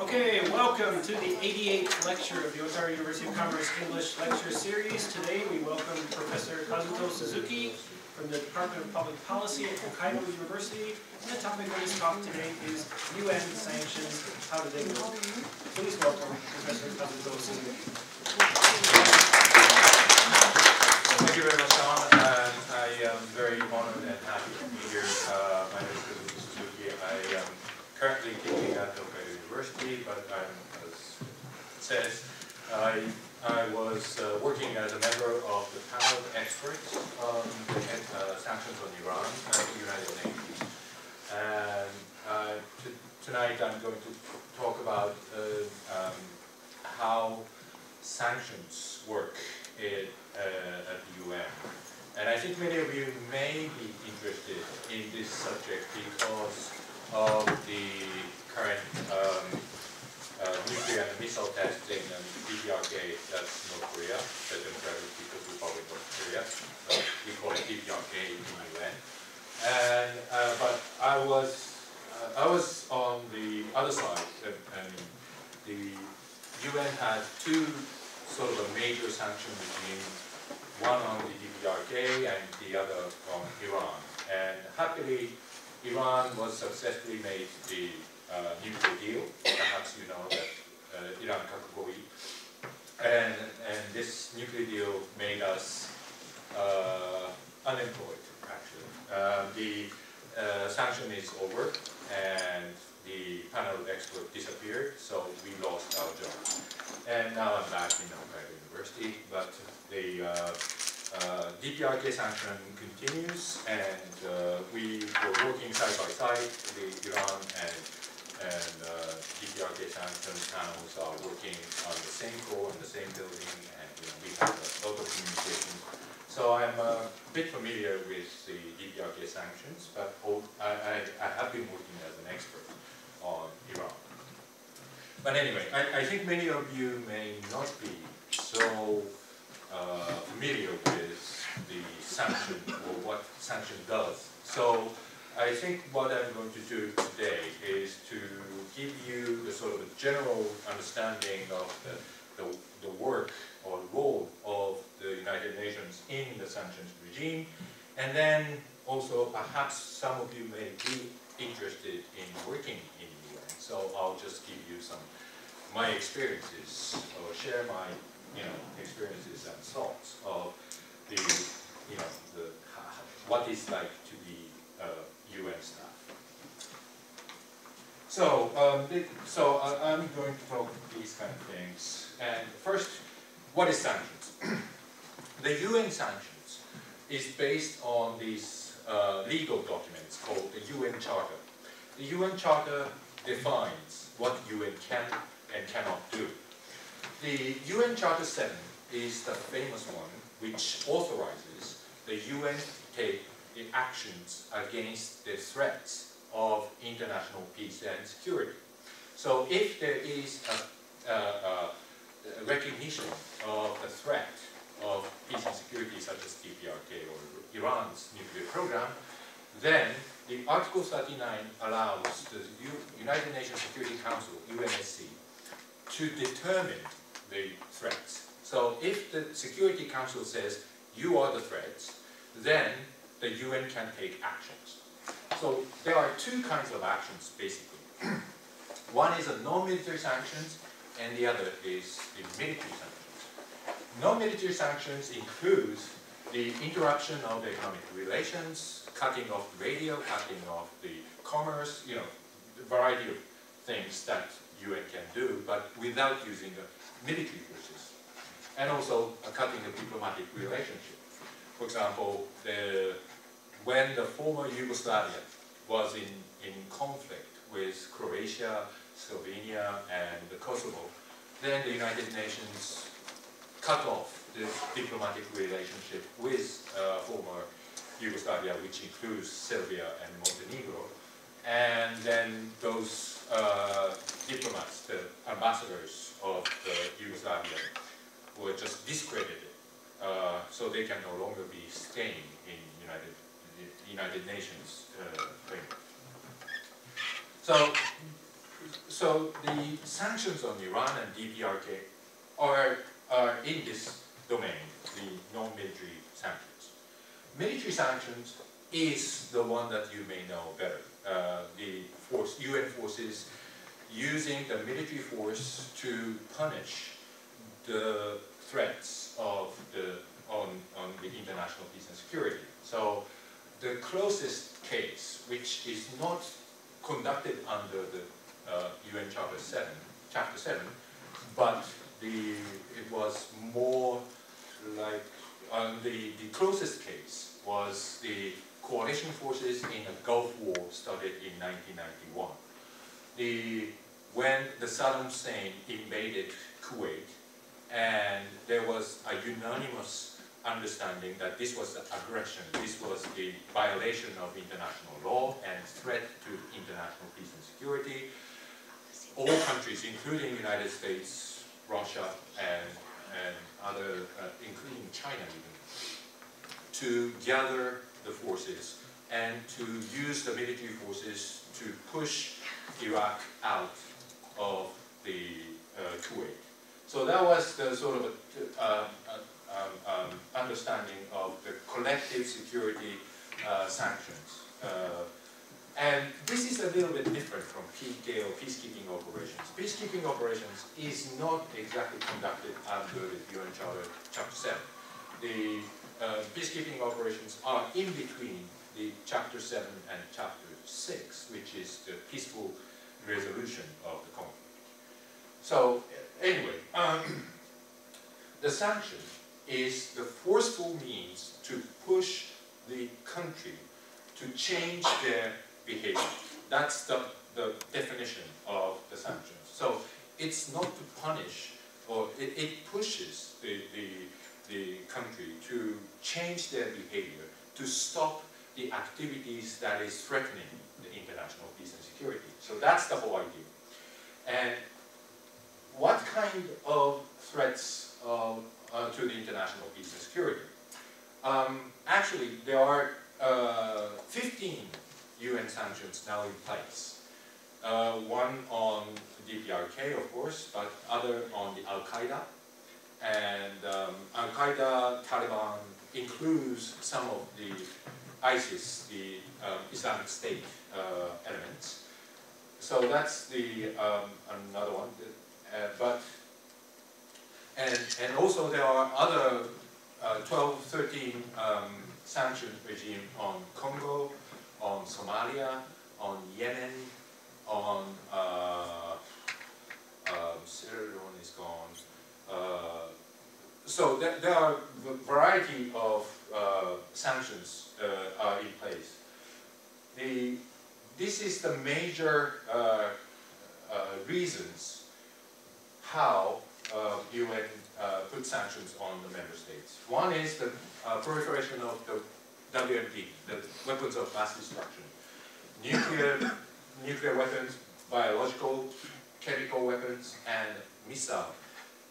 Okay, welcome to the 88th lecture of the Otaru University of Commerce English Lecture Series. Today we welcome Professor Kazuto Suzuki from the Department of Public Policy at Hokkaido University. And the topic of his talk today is UN sanctions, how do they work? Please welcome Professor Kazuto Suzuki. Thank you very much. Very honored and happy to be here. Uh, my name is Kazuto Suzuki. I am currently teaching at Hokkaido University, but I'm, as it says, I, I was uh, working as a member of the panel of experts on uh, sanctions on Iran at the United Nations. And uh, tonight I'm going to talk about uh, um, how sanctions work in, at the UN. And I think many of you may be interested in this subject because of the current um, uh, nuclear and missile testing and DPRK, that's North Korea, the Democratic People's Republic of Korea. So we call it DPRK in the UN. And, uh, but I was, uh, I was on the other side, and, and the UN had two sort of a major sanction regime, one on the DPRK and the other on Iran. And happily, Iran was successfully made the uh, nuclear deal. Perhaps you know that uh, Iran Kakugoi. And, and this nuclear deal made us uh, unemployed, actually. Uh, the uh, sanction is over and the panel expert disappeared, so we lost our job. And now I'm back in Hokkaido University, but the uh, uh, DPRK sanction continues, and uh, we were working side by side, the Iran and, and uh, DPRK sanction panels are working on the same floor, in the same building, and you know, we have a lot of communication. So I'm a bit familiar with the DPRK sanctions, but I, I, I have been working as an expert on Iran. But anyway, I, I think many of you may not be so uh, familiar with the sanction or what sanction does. So I think what I'm going to do today is to give you the sort of a general understanding of the, the, the work or role of the United Nations in the sanctions regime, and then also perhaps some of you may be interested in working in the UN. So I'll just give you some my experiences or share my you know experiences and thoughts of the you know the what it's like to be uh, UN staff. So um, so I, I'm going to talk these kind of things. And first, what is sanctions? the UN sanctions is based on these uh, legal documents called the UN Charter. The UN Charter defines what UN can and cannot do. The UN Charter 7 is the famous one which authorizes the UN to take the actions against the threats of international peace and security. So if there is a, a, a recognition of the threat of peace and security such as DPRK or Iran's nuclear program, then the Article 39 allows the United Nations Security Council, UNSC, to determine the threats. So if the Security Council says you are the threats, then the UN can take actions. So there are two kinds of actions basically. One is a non-military sanctions and the other is the military sanctions. Non-military sanctions includes the interruption of the economic relations, cutting off the radio, cutting off the commerce, you know, a variety of things that UN can do, but without using military forces. And also uh, cutting the diplomatic relationship. For example, the, when the former Yugoslavia was in, in conflict with Croatia, Slovenia, and the Kosovo, then the United Nations cut off the diplomatic relationship with uh, former Yugoslavia, which includes Serbia and Montenegro. And then those uh, diplomats, the ambassadors of Yugoslavia, were just discredited. Uh, so they can no longer be staying in United, United Nations uh, framework. So, so the sanctions on Iran and DPRK are, are in this domain, the non-military sanctions. Military sanctions is the one that you may know better. Uh, the force, UN forces using the military force to punish the threats of the on, on the international peace and security. So the closest case, which is not conducted under the UN Charter 7, Chapter 7, but the, it was more like, um, the, the closest case was the coalition forces in the Gulf War started in 1991. The, when the Saddam Hussein invaded Kuwait, and there was a unanimous understanding that this was aggression, this was the violation of international law and threat to international peace and security. All countries, including the United States, Russia, and, and other, uh, including China even, to gather the forces and to use the military forces to push Iraq out of the uh, Kuwait. So that was the sort of a, uh, um, um, understanding of the collective security uh, sanctions. And this is a little bit different from PK peacekeeping operations. Peacekeeping operations is not exactly conducted under the UN Charter Chapter 7. The uh, peacekeeping operations are in between the Chapter 7 and Chapter 6, which is the peaceful resolution of the conflict. So anyway, um, the sanction is the forceful means to push the country to change their behavior. That's the, the definition of the sanctions. So it's not to punish, or it, it pushes the, the, the country to change their behavior, to stop the activities that is threatening the international peace and security. So that's the whole idea. And what kind of threats uh, uh, to the international peace and security. Um, actually, there are uh, 15 UN sanctions now in place. Uh, one on DPRK, of course, but other on the Al-Qaeda. And um, Al-Qaeda, Taliban includes some of the ISIS, the um, Islamic State uh, elements. So that's the um, another one. Uh, but and, and also there are other uh, 12, 13 um, sanction regime on Congo, on Somalia, on Yemen, on uh, uh, Sierra Leone is gone. Uh, so there, there, are a variety of uh, sanctions uh, are in place. The, this is the major uh, reasons how uh, UN uh, put sanctions on the member states. One is the uh, proliferation of the WMD, the weapons of mass destruction. Nuclear, nuclear weapons, biological, chemical weapons, and missile.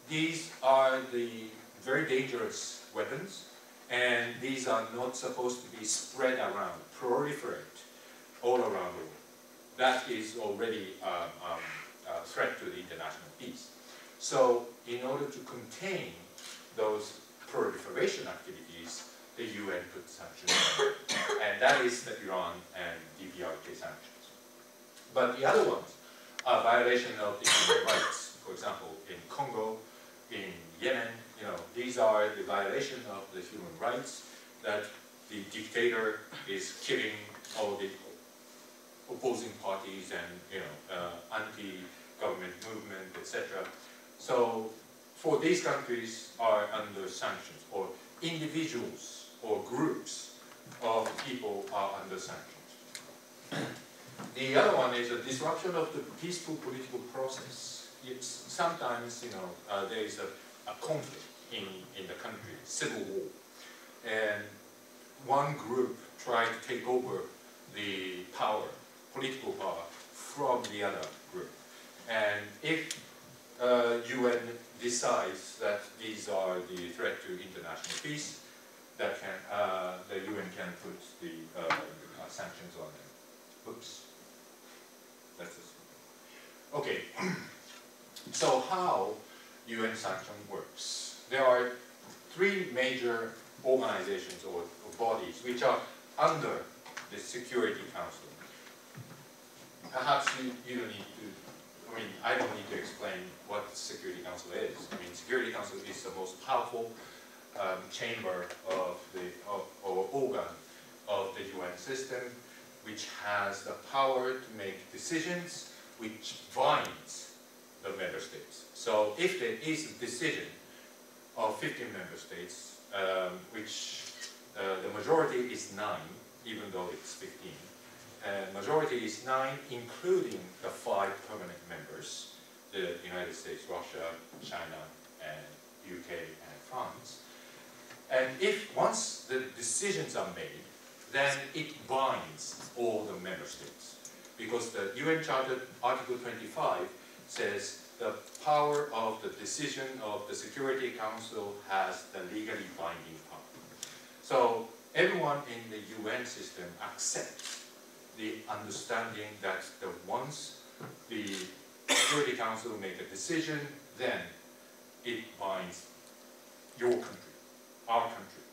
These are the very dangerous weapons, and these are not supposed to be spread around, proliferate all around the world. That is already um, um, a threat to the international peace. So in order to contain those proliferation activities, the UN put sanctions on, and that is the Iran and DPRK sanctions. But the other ones are violation of the human rights. For example, in Congo, in Yemen, you know, these are the violation of the human rights that the dictator is killing all the opposing parties and you know uh, anti-government movement, etc. So for these countries are under sanctions, or individuals or groups of people are under sanctions. the other one is a disruption of the peaceful political process. It's sometimes, you know, uh, there is a, a conflict in, in the country, civil war. And one group trying to take over the power, political power, from the other group. And if uh, UN decides that these are the threat to international peace, that can, uh, the UN can put the uh, uh, sanctions on them. Oops. That's. Okay. so how UN sanction works? There are three major organizations or, or bodies which are under the Security Council. Perhaps you, you don't need to, I mean, I don't need to explain what the Security Council is. I mean, Security Council is the most powerful um, chamber of the, of, or organ of the UN system, which has the power to make decisions which binds the member states. So if there is a decision of 15 member states, um, which uh, the majority is 9, even though it's 15, and majority is 9, including the five permanent members, the United States, Russia, China, and UK, and France. And if once the decisions are made, then it binds all the member states. Because the UN Charter, Article 25, says the power of the decision of the Security Council has the legally binding power. So everyone in the UN system accepts the understanding that the once the Security Council make a decision, then it binds your country, our country.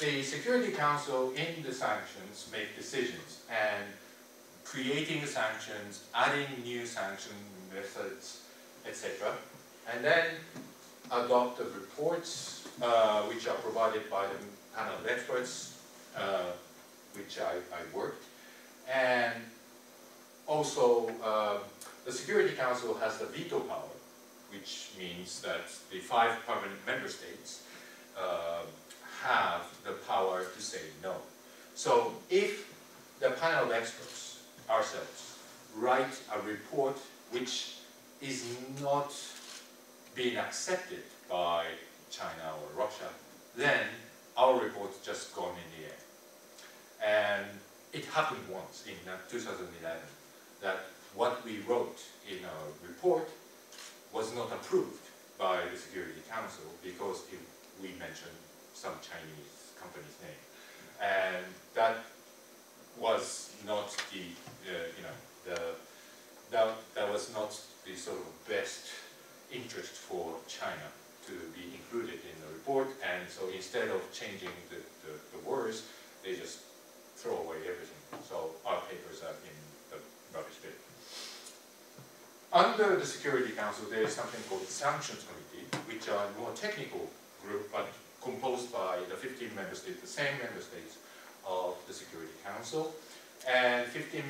The Security Council in the sanctions make decisions and creating sanctions, adding new sanction methods, etc. And then adopt the reports uh, which are provided by the panel of experts, uh, which I, I, worked. And also, uh, the Security Council has the veto power, which means that the five permanent member states uh, have the power to say no. So if the panel of experts, ourselves, write a report which is not being accepted by China or Russia, then our report's just gone in the air. And it happened once in uh, 2011 that what we wrote in our report was not approved by the Security Council because it, we mentioned some Chinese company's name. And that was not the, uh, you know, the, that, that was not the sort of best interest for China to be included in the report. And so instead of changing the, the, the words, they just throw away everything. So our papers are in the rubbish bin. Under the Security Council, there is something called the Sanctions Committee, which are more technical group, but composed by the 15 member states, the same member states of the Security Council, and 15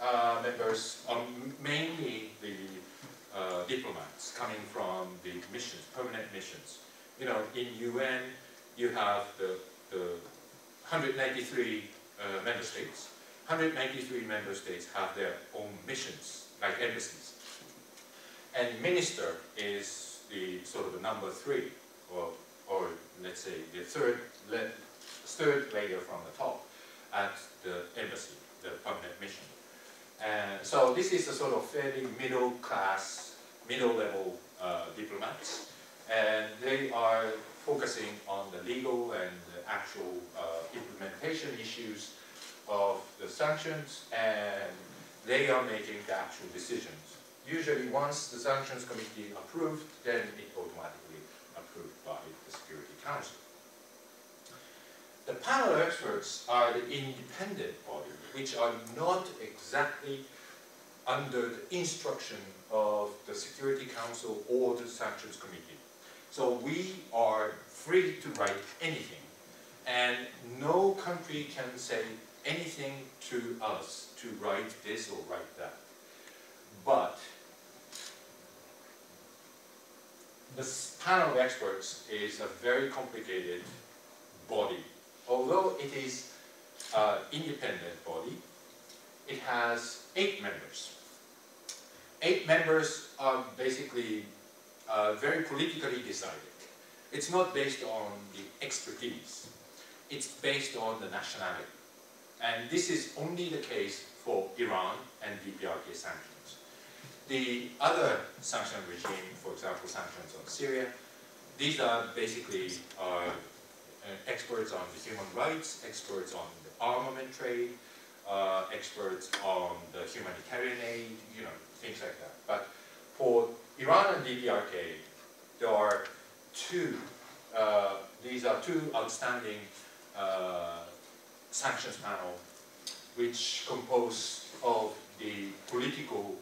uh, members, are mainly the uh, diplomats coming from the missions, permanent missions. You know, in UN, you have the, the 193 uh, member states. 193 member states have their own missions, like embassies. And minister is the sort of the number three, or or let's say the third, third layer from the top at the embassy, the permanent mission. And so this is a sort of fairly middle class, middle level uh, diplomats. And they are focusing on the legal and the actual uh, implementation issues of the sanctions and they are making the actual decisions. Usually once the sanctions committee approved, then it automatically approved by the Security Council. The panel experts are the independent body, which are not exactly under the instruction of the Security Council or the Sanctions Committee. So we are free to write anything, and no country can say anything to us to write this or write that. But this panel of experts is a very complicated body. Although it is an independent body, it has eight members. Eight members are basically uh, very politically decided. It's not based on the expertise. It's based on the nationality. And this is only the case for Iran and DPRK sanctions. The other sanction regime, for example, sanctions on Syria, these are basically uh, uh, experts on the human rights, experts on the armament trade, uh, experts on the humanitarian aid, you know, things like that. But for Iran and DPRK, there are two, uh, these are two outstanding uh, sanctions panel which compose of the political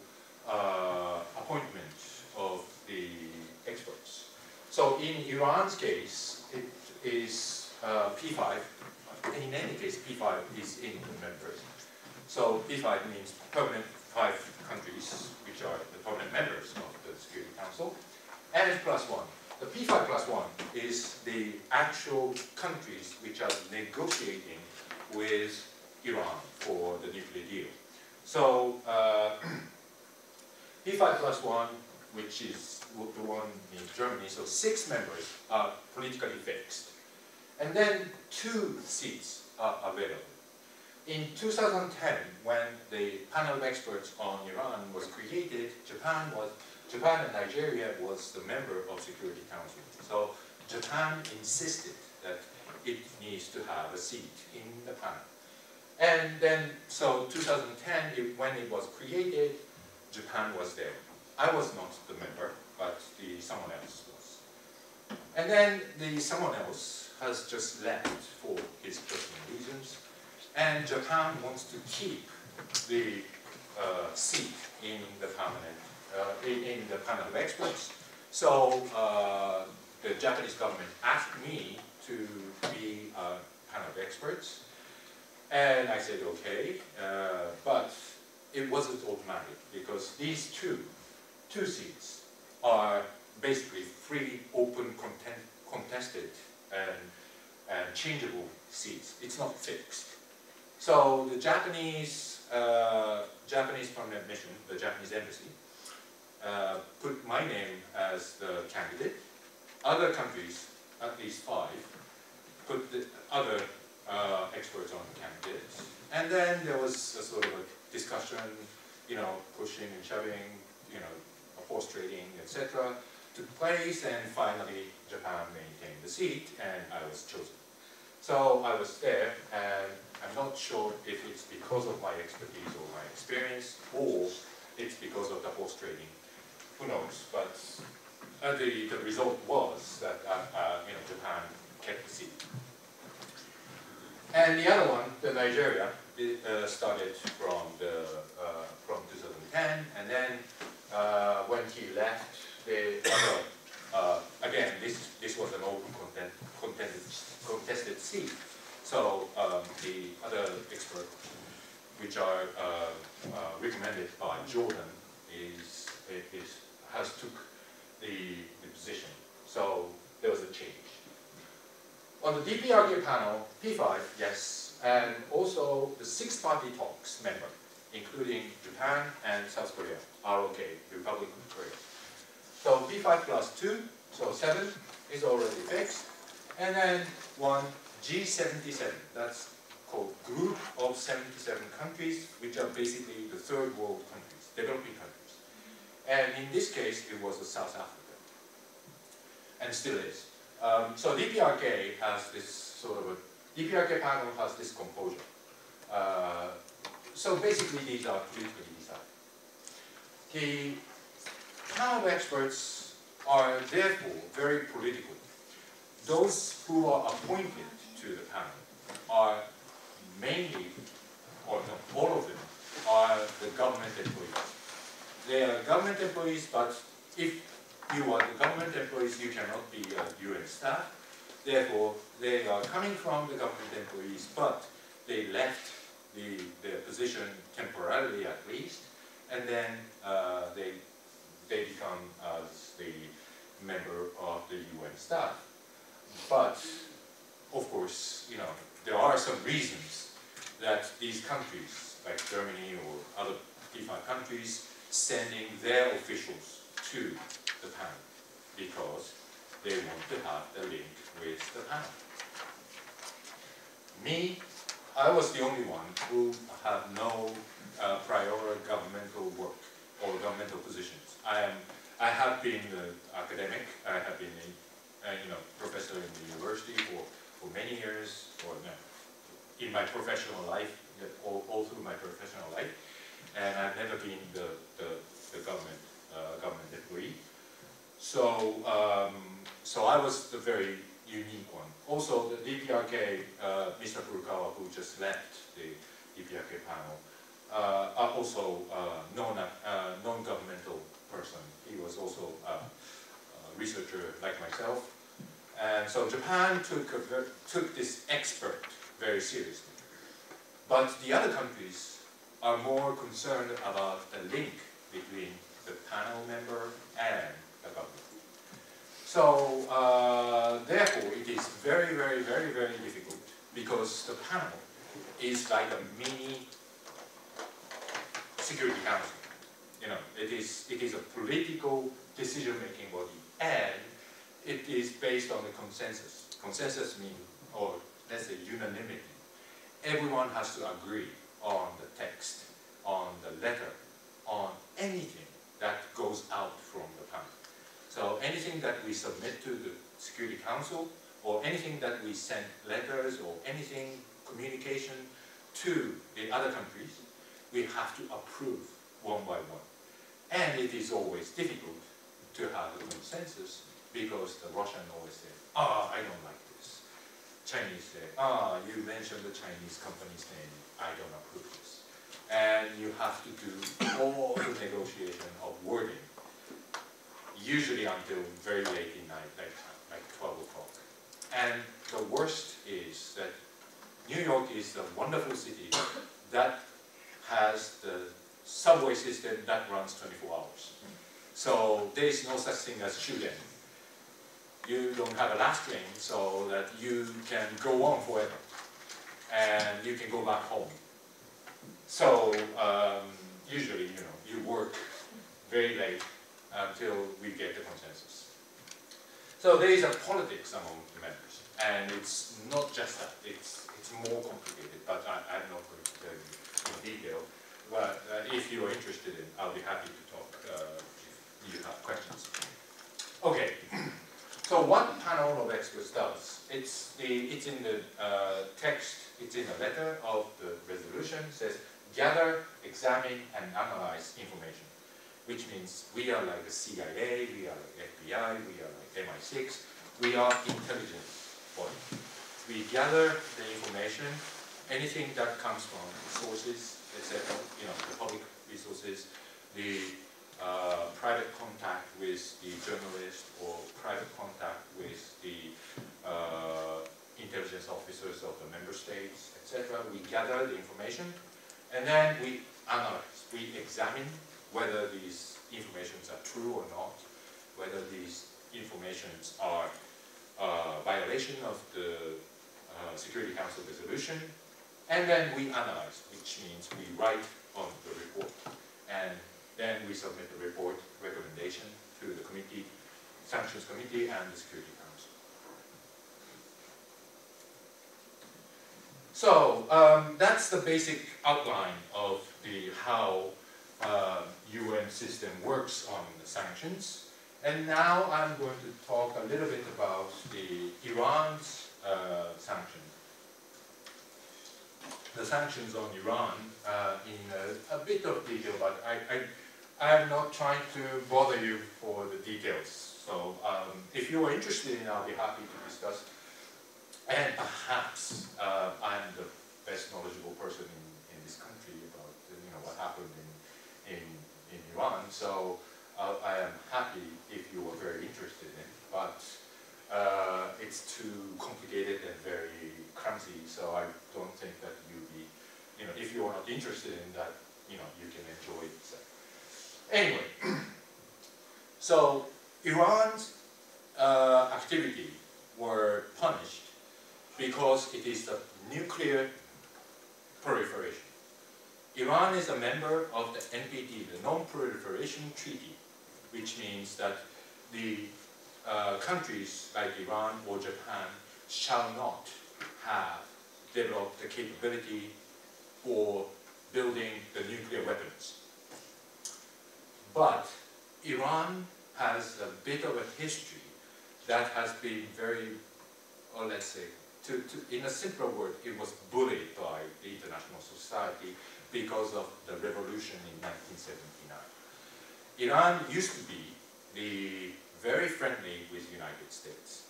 uh, appointment of the experts. So in Iran's case, it is uh, P5. In any case, P5 is in the members. So P5 means permanent five countries, which are the permanent members of the Security Council, and plus one. The P5 plus one is the actual countries which are negotiating with Iran for the nuclear deal. So uh, P5 plus one, which is the one in Germany, so six members are politically fixed. And then two seats are available. In 2010, when the panel of experts on Iran was created, Japan was Japan and Nigeria was the member of Security Council. So Japan insisted that it needs to have a seat in the panel. And then, so 2010, it, when it was created, Japan was there. I was not the member, but the someone else was. And then the someone else has just left for his personal reasons, and Japan wants to keep the uh, seat in the permanent, uh, in, in, the panel of experts. So uh, the Japanese government asked me to be a panel of experts, and I said okay, uh, but it wasn't automatic because these two, two seats are basically free, open, content, contested, and, and changeable seats. It's not fixed. So the Japanese, uh, Japanese permanent mission, the Japanese embassy, uh, put my name as the candidate. Other countries, at least five, put the other uh, experts on the candidates. And then there was a sort of a discussion, you know, pushing and shoving, you know, horse trading, etc. took place, and finally Japan maintained the seat, and I was chosen. So I was there, and I'm not sure if it's because of my expertise or my experience, or it's because of the horse trading. Who knows? But uh, the, the result was that uh, uh, you know, Japan kept the seat. And the other one, the Nigeria, uh, started from the uh, from 2010, and then uh, when he left, the other, again, this this was an open content, contested, contested seat. So um, the other expert, which are uh, uh, recommended by Jordan, is, is has took the, the position. So there was a change. On the DPRK panel, P5, yes, and also the six-party talks member, including Japan and South Korea, ROK, Republic of Korea. So P5 plus 2, so 7 is already fixed. And then one G77, that's called Group of 77 countries, which are basically the third world countries, developing countries. And in this case, it was South Africa, and still is. Um, so DPRK has this sort of a, DPRK panel has this composure. Uh, so basically these are politically decided. The panel experts are therefore very political. Those who are appointed to the panel are mainly, or not all of them, are the government employees. They are government employees, but if you are the government employees, you cannot be a UN staff. Therefore, they are coming from the government employees, but they left the, their position temporarily at least, and then uh, they, they become as the member of the UN staff. But of course, you know, there are some reasons that these countries, like Germany or other P5 countries, sending their officials to the panel because they want to have a link with the panel. Me, I was the only one who had no uh, prior governmental work or governmental positions. I am, I have been an academic, I have been a, a you know, professor in the university for for many years, or no, in my professional life, all, all through my professional life, and I've never been the, the, the government, uh, government employee. So, um, so I was the very unique one. Also, the DPRK, uh, Mr. Furukawa, who just left the DPRK panel, uh, are also uh, non, uh, non-governmental person. He was also a, a researcher like myself. And so Japan took, took this expert very seriously. But the other countries are more concerned about the link between the panel member and the government. So, uh, therefore, it is very, very, very, very difficult because the panel is like a mini security council. You know, it is, it is a political decision-making body and it is based on the consensus. Consensus means, or let's say unanimity. Everyone has to agree on the text, on the letter, on anything that goes out from the panel. So anything that we submit to the Security Council, or anything that we send letters, or anything, communication to the other countries, we have to approve one by one. And it is always difficult to have a consensus because the Russian always say, ah, oh, I don't like this. Chinese say, ah, oh, you mentioned the Chinese company's name, I don't approve this. And you have to do all the negotiation of wording, usually until very late in night, like, like 12 o'clock. And the worst is that New York is a wonderful city that has the subway system that runs 24 hours. So there is no such thing as shooting you don't have a last train so that you can go on forever and you can go back home. So um, usually, you know, you work very late until we get the consensus. So there is a politics among the members, and it's not just that, it's, it's more complicated, but I, am not going to tell you in detail. But uh, if you are interested in, I'll be happy to talk uh, if you have questions. Okay. So what panel of experts does, it's, the, it's in the uh, text, it's in the letter of the resolution, says gather, examine, and analyze information, which means we are like the CIA, we are like FBI, we are like MI6, we are intelligence body. We gather the information, anything that comes from sources, etc., you know, the public resources, the uh, private contact with the journalist or private contact with the uh, intelligence officers of the member states, etc. We gather the information and then we analyze, we examine whether these informations are true or not, whether these informations are uh, violation of the uh, Security Council resolution, and then we analyze, which means we write on the report. And then we submit the report recommendation to the committee, sanctions committee and the Security Council. So um, that's the basic outline of the how uh, UN system works on the sanctions. And now I'm going to talk a little bit about the Iran's uh, sanctions. The sanctions on Iran uh, in a, a, bit of detail, but I, I I'm not trying to bother you for the details. So um, if you are interested in, I'll be happy to discuss. And perhaps uh, I'm the best knowledgeable person in, in this country about you know what happened Iran. So uh, I am happy if you are very interested in. it, But uh, it's too complicated and very clumsy. So I don't think that you be you know if you are not interested in that you know you can enjoy it. So. Anyway, so Iran's uh, activity were punished because it is the nuclear proliferation. Iran is a member of the NPT, the Non-Proliferation Treaty, which means that the uh, countries like Iran or Japan shall not have developed the capability for building the nuclear weapons. But Iran has a bit of a history that has been very, or let's say, to, to, in a simpler word, it was bullied by the international society because of the revolution in 1979. Iran used to be the very friendly with the United States.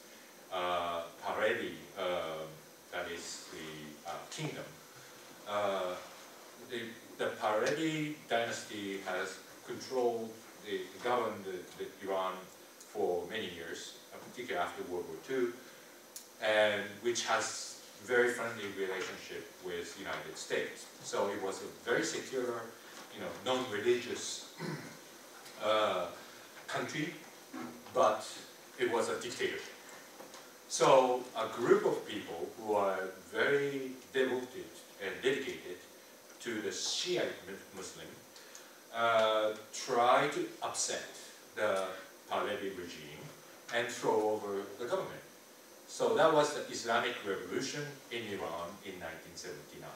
Uh, Pahlavi, uh, that is the uh, kingdom, uh, the, the Pahlavi dynasty has controlled, the, governed the, the Iran for many years, uh, particularly after World War II, and which has very friendly relationship with United States. So it was a very secure, you know, non-religious uh, country, but it was a dictatorship. So a group of people who are very devoted and dedicated to the Shiite Muslim uh, try to upset the Pahlavi regime and throw over the government. So that was the Islamic Revolution in Iran in 1979.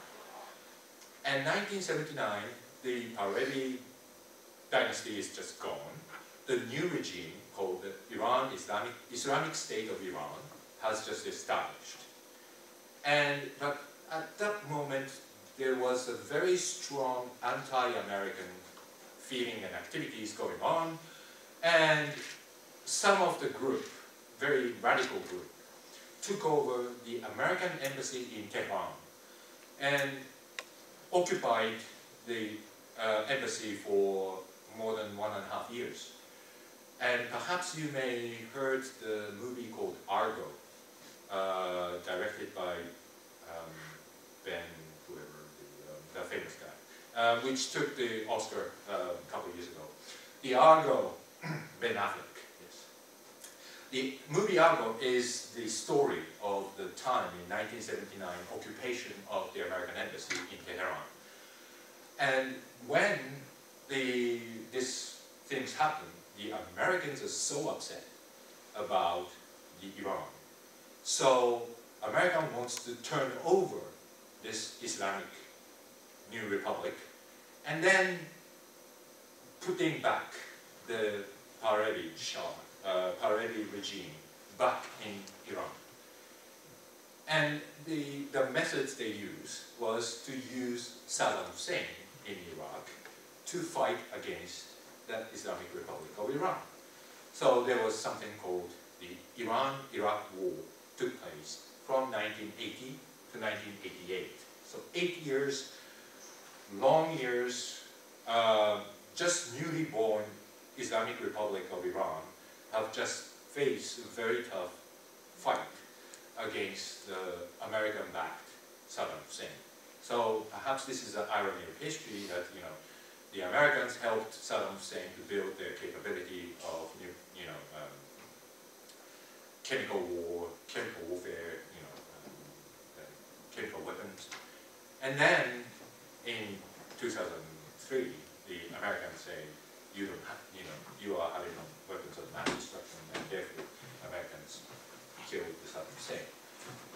And 1979, the Pahlavi dynasty is just gone. The new regime called the Iran Islamic, Islamic State of Iran has just established. And but at that moment, there was a very strong anti-American feeling and activities going on, and some of the group, very radical group, took over the American embassy in Tehran and occupied the uh, embassy for more than one and a half years. And perhaps you may heard the movie called Argo, uh, directed by um, Ben, whoever, the, um, the famous guy, uh, which took the Oscar uh, a couple of years ago. The Argo, Ben Affleck. The movie Argo is the story of the time in 1979 occupation of the American embassy in Tehran. And when the, these things happen, the Americans are so upset about the Iran so America wants to turn over this Islamic new republic and then putting back the Pahlavi Shah, uh, Pahlavi regime back in Iran. And the, the methods they used was to use Saddam Hussein in Iraq to fight against the Islamic Republic of Iran. So there was something called the Iran-Iraq War took place from 1980 to 1988. So eight years, long years, uh, just newly born Islamic Republic of Iran have just faced a very tough fight against the American-backed Saddam Hussein. So perhaps this is an irony of history that, you know, the Americans helped Saddam Hussein to build their capability of, you know, um, chemical war, chemical warfare, you know, um, uh, chemical weapons. And then in 2003, the Americans say, you don't have, you know, you are having weapons of mass destruction, and therefore Americans killed the Saddam Hussein.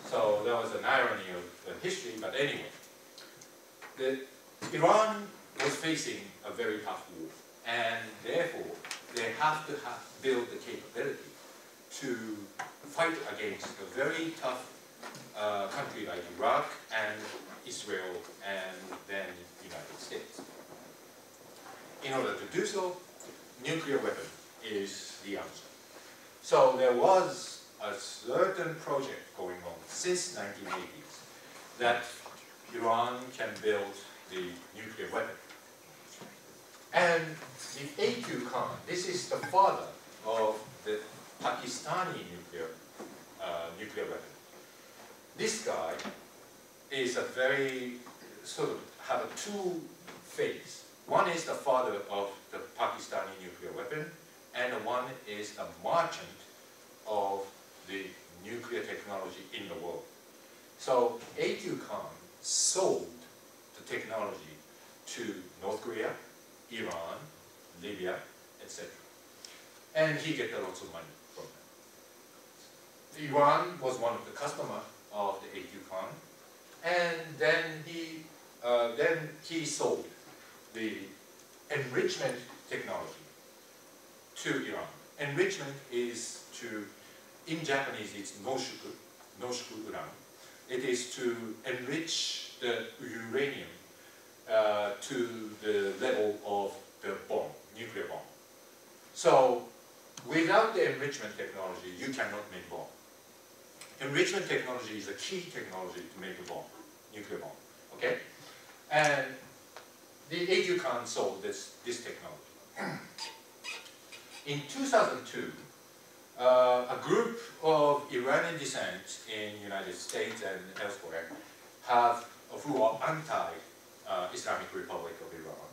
So that was an irony of the history, but anyway, the, Iran was facing a very tough war, and therefore they have to have build the capability to fight against a very tough uh, country like Iraq and Israel and then the United States. In order to do so, nuclear weapon is the answer. So there was a certain project going on since 1980s that Iran can build the nuclear weapon. And the A.Q. Khan, this is the father of the Pakistani nuclear, uh, nuclear weapon. This guy is a very, sort of, have a two phase. One is the father of the Pakistani nuclear weapon, and one is a merchant of the nuclear technology in the world. So A.Q. Khan sold the technology to North Korea, Iran, Libya, etc. And he get lots of money. From them. Iran was one of the customer of the A.Q. Khan, and then he uh, then he sold the enrichment technology to Iran. Enrichment is to, in Japanese, it's noshuku, noshuku uran. it is to enrich the uranium uh, to the level of the bomb, nuclear bomb. So without the enrichment technology, you cannot make bomb. Enrichment technology is a key technology to make a bomb, nuclear bomb, okay? And the AQ Khan solved this, this technology. In 2002, uh, a group of Iranian descent in United States and elsewhere have, who are anti-Islamic uh, Republic of Iran,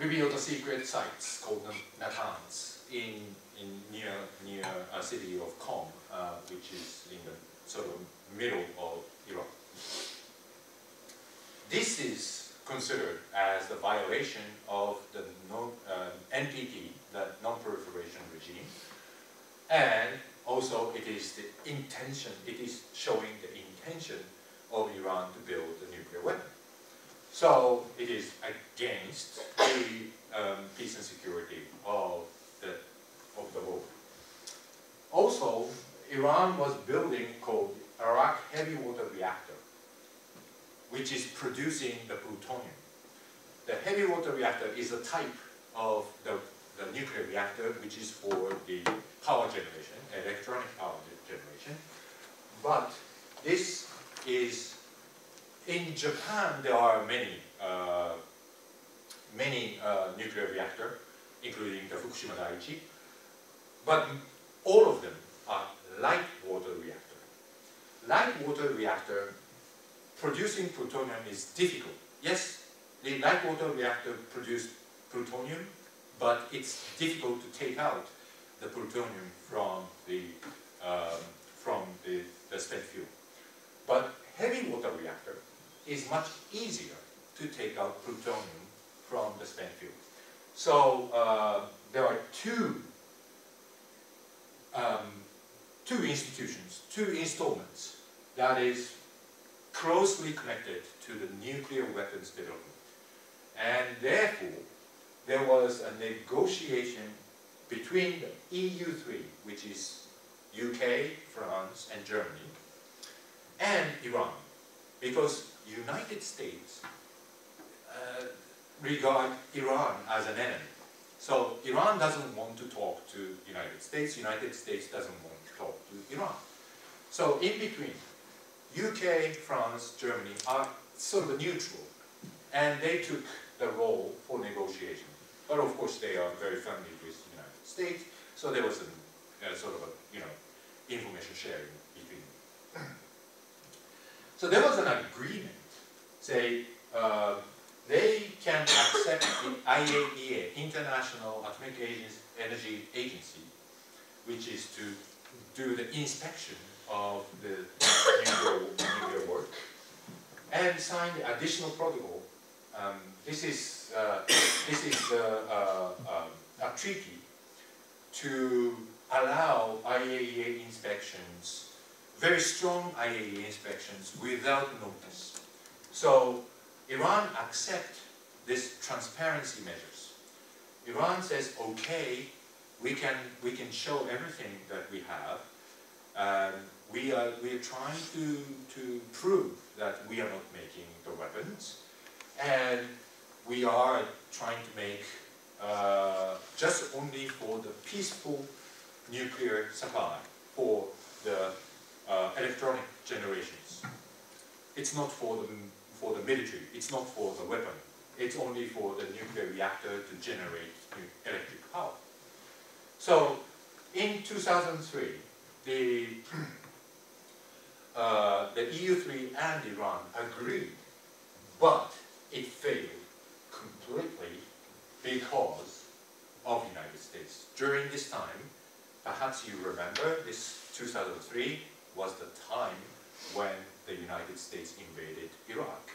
revealed a secret sites called Natanz in, in near, near a city of Qom, uh, which is in the sort of middle of Iran. This is considered as the violation of the no, uh, NPT, the non-proliferation regime, and also it is the intention, it is showing the intention of Iran to build a nuclear weapon. So it is against the um, peace and security of the, of the world. Also, Iran was building called Arak Heavy Water Reactor, which is producing the plutonium. The heavy water reactor is a type of the, the nuclear reactor which is for the power generation, electronic power generation. But this is, in Japan there are many, uh, many uh, nuclear reactor, including the Fukushima Daiichi, but all of them are light water reactor. Light water reactor producing plutonium is difficult. Yes, the light water reactor produces plutonium, but it's difficult to take out the plutonium from the um, from the, the spent fuel. But heavy water reactor is much easier to take out plutonium from the spent fuel. So uh, there are two um, two institutions, two installments that is closely connected to the nuclear weapons development. And therefore, there was a negotiation between the EU3, which is UK, France, and Germany, and Iran, because United States uh, regard Iran as an enemy. So Iran doesn't want to talk to United States, United States doesn't want to talk to Iran. So in between, UK, France, Germany are sort of neutral, and they took the role for negotiation. But of course, they are very friendly with the United States, so there was a, sort of a, you know, information sharing between them. So there was an agreement, say, uh, they can accept the IAEA, International Atomic Energy Agency, which is to do the inspection of the nuclear, nuclear work and sign the additional protocol. Um, this is, uh, this is uh, uh, a treaty to allow IAEA inspections, very strong IAEA inspections without notice. So Iran accept this transparency measures. Iran says, okay, we can, we can show everything that we have, um, we are we are trying to to prove that we are not making the weapons, and we are trying to make uh, just only for the peaceful nuclear supply for the uh, electronic generations. It's not for the for the military. It's not for the weapon. It's only for the nuclear reactor to generate electric power. So in 2003, the uh, the EU3 and Iran agreed, but it failed completely because of the United States. During this time, perhaps you remember, this 2003 was the time when the United States invaded Iraq.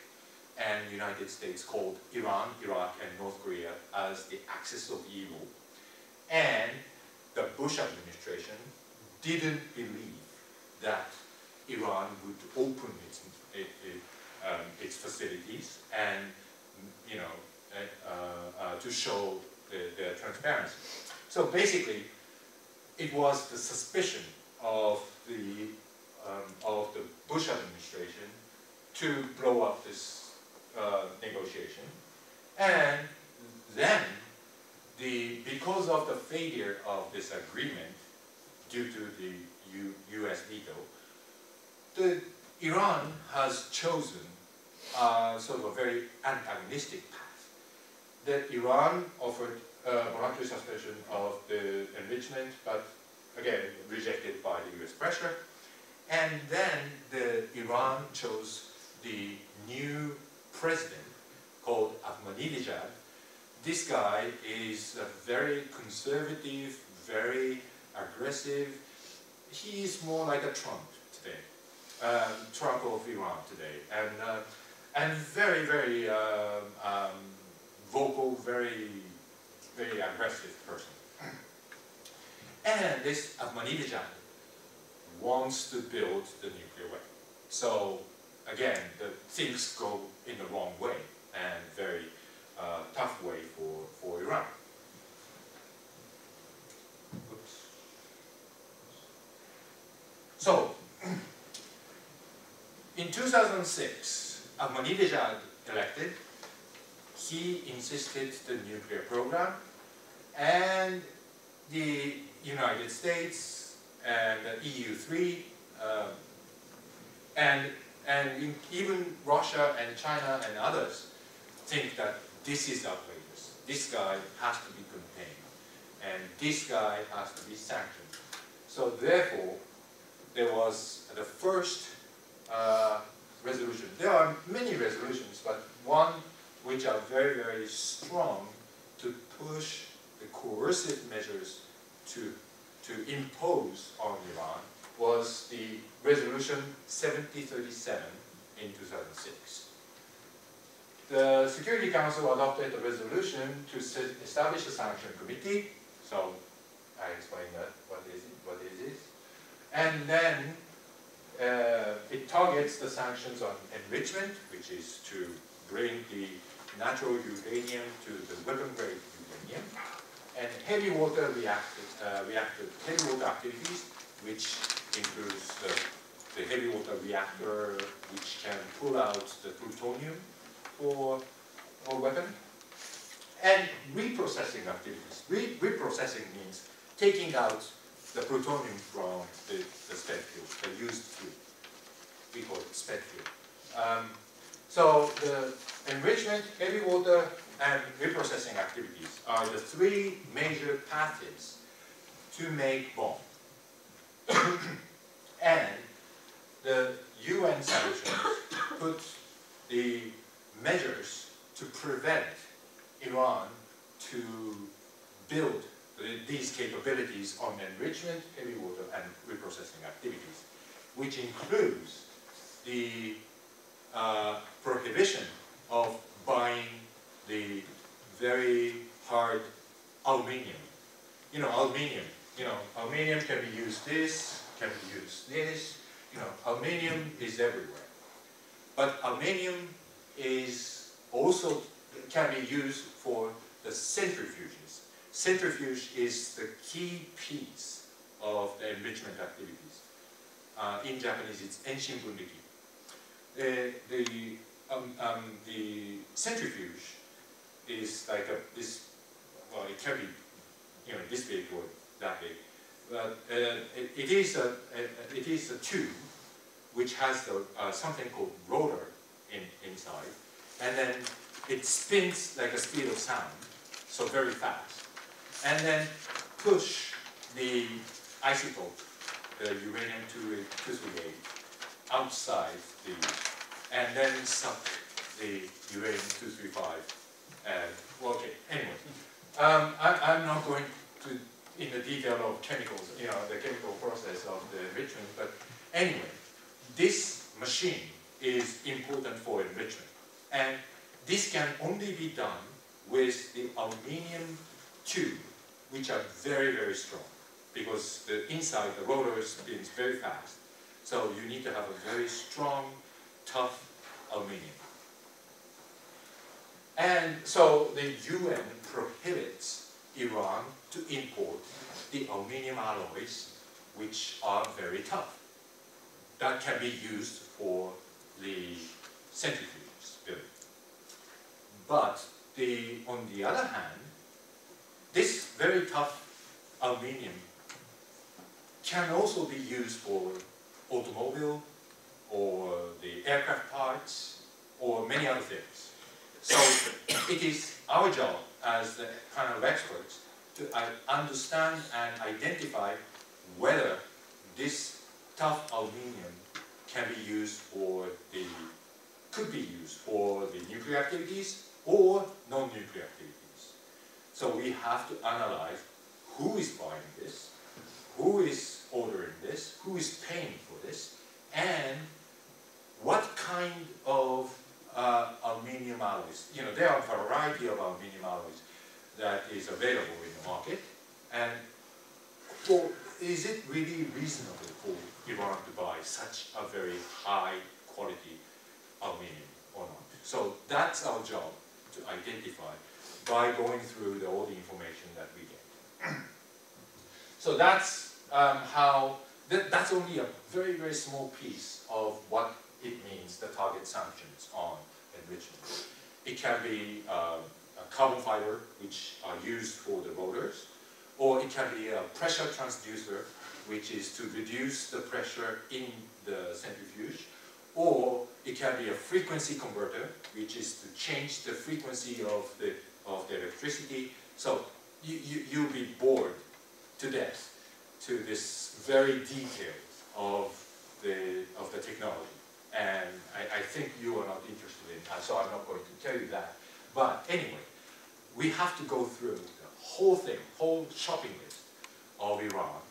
And the United States called Iran, Iraq, and North Korea as the axis of evil. And the Bush administration didn't believe that Iran would open its, it, it, um, its facilities and, you know, to show the, the transparency. So basically, it was the suspicion of the um, of the Bush administration to blow up this uh, negotiation. And then, the, because of the failure of this agreement due to the U, US veto, the Iran has chosen uh, sort of a very antagonistic. That Iran offered uh, voluntary suspension of the enrichment, but again rejected by the US pressure. And then the Iran chose the new president called Ahmadinejad. This guy is a very conservative, very aggressive. He is more like a Trump today, um, Trump of Iran today, and uh, and very very uh, um, vocal, very very aggressive person. And this Ahmadinejad wants to build the nuclear weapon. So again, the things go in the wrong way and very uh, tough way for, for Iran. Oops. So, in 2006, Ahmadinejad elected, he insisted the nuclear program and the United States and the EU3 uh, and, and in, even Russia and China and others think that this is outrageous. This guy has to be contained and this guy has to be sanctioned. So therefore, there was the first uh, resolution. There are many resolutions, but one which are very, very strong to push the coercive measures to, to impose on Iran was the resolution 7037 in 2006. The Security Council adopted a resolution to establish a sanction committee. So I explained that, what is it, what is it? And then uh, it targets the sanctions on enrichment, which is to bring the natural uranium to the weapon grade uranium, and heavy water reactor, uh, heavy water activities, which includes the, the heavy water reactor, which can pull out the plutonium for a weapon, and reprocessing activities. Re reprocessing means taking out the plutonium from the, the spent fuel, the used fuel. We call it spent fuel. Um, so the enrichment, heavy water, and reprocessing activities are the three major pathways to make bomb. and the UN sanctions put the measures to prevent Iran to build these capabilities on enrichment, heavy water, and reprocessing activities, which includes the uh, prohibition of buying the very hard aluminium. You know, aluminium, you know, aluminium can be used this, can be used this, you know, aluminium is everywhere. But aluminium is also, can be used for the centrifuges. Centrifuge is the key piece of the enrichment activities. Uh, in Japanese, it's enshinbunriki. Uh, the, um, um, the centrifuge is like a, this, well, it can be, you know, this big or that big. But uh, it, it, is a, a, it is a tube which has the, uh, something called rotor in, inside, and then it spins like a speed of sound, so very fast, and then push the isotope, the uranium-238, outside the, and then suck the uranium-235 and, well, okay, anyway. Um, I, am not going to in the detail of chemicals, you know, the chemical process of the enrichment, but anyway, this machine is important for enrichment. And this can only be done with the aluminium tube, which are very, very strong, because the inside, the rotor spins very fast. So you need to have a very strong, tough aluminium. And so the UN prohibits Iran to import the aluminum alloys, which are very tough. that can be used for the centrifuges building. But the, on the other hand, this very tough aluminium can also be used for automobile or the aircraft parts or many other things. So it is our job as the kind of experts to uh, understand and identify whether this tough aluminium can be used for the, could be used for the nuclear activities or non-nuclear activities. So we have to analyze who is buying this, who is ordering this, who is paying this, and what kind of uh, aluminium alloys. You know, there are a variety of aluminium alloys that is available in the market, and for, is it really reasonable for Iran to buy such a very high quality aluminium or not? So that's our job to identify by going through the, all the information that we get. so that's um, how, that, that's only a very, very small piece of what it means, the target sanctions on enrichment. It can be uh, a carbon fiber, which are used for the rotors, or it can be a pressure transducer, which is to reduce the pressure in the centrifuge, or it can be a frequency converter, which is to change the frequency of the, of the electricity. So you, you, you'll be bored to death to this very detail of the, of the technology. And I, I think you are not interested in that, so I'm not going to tell you that. But anyway, we have to go through the whole thing, whole shopping list of Iran,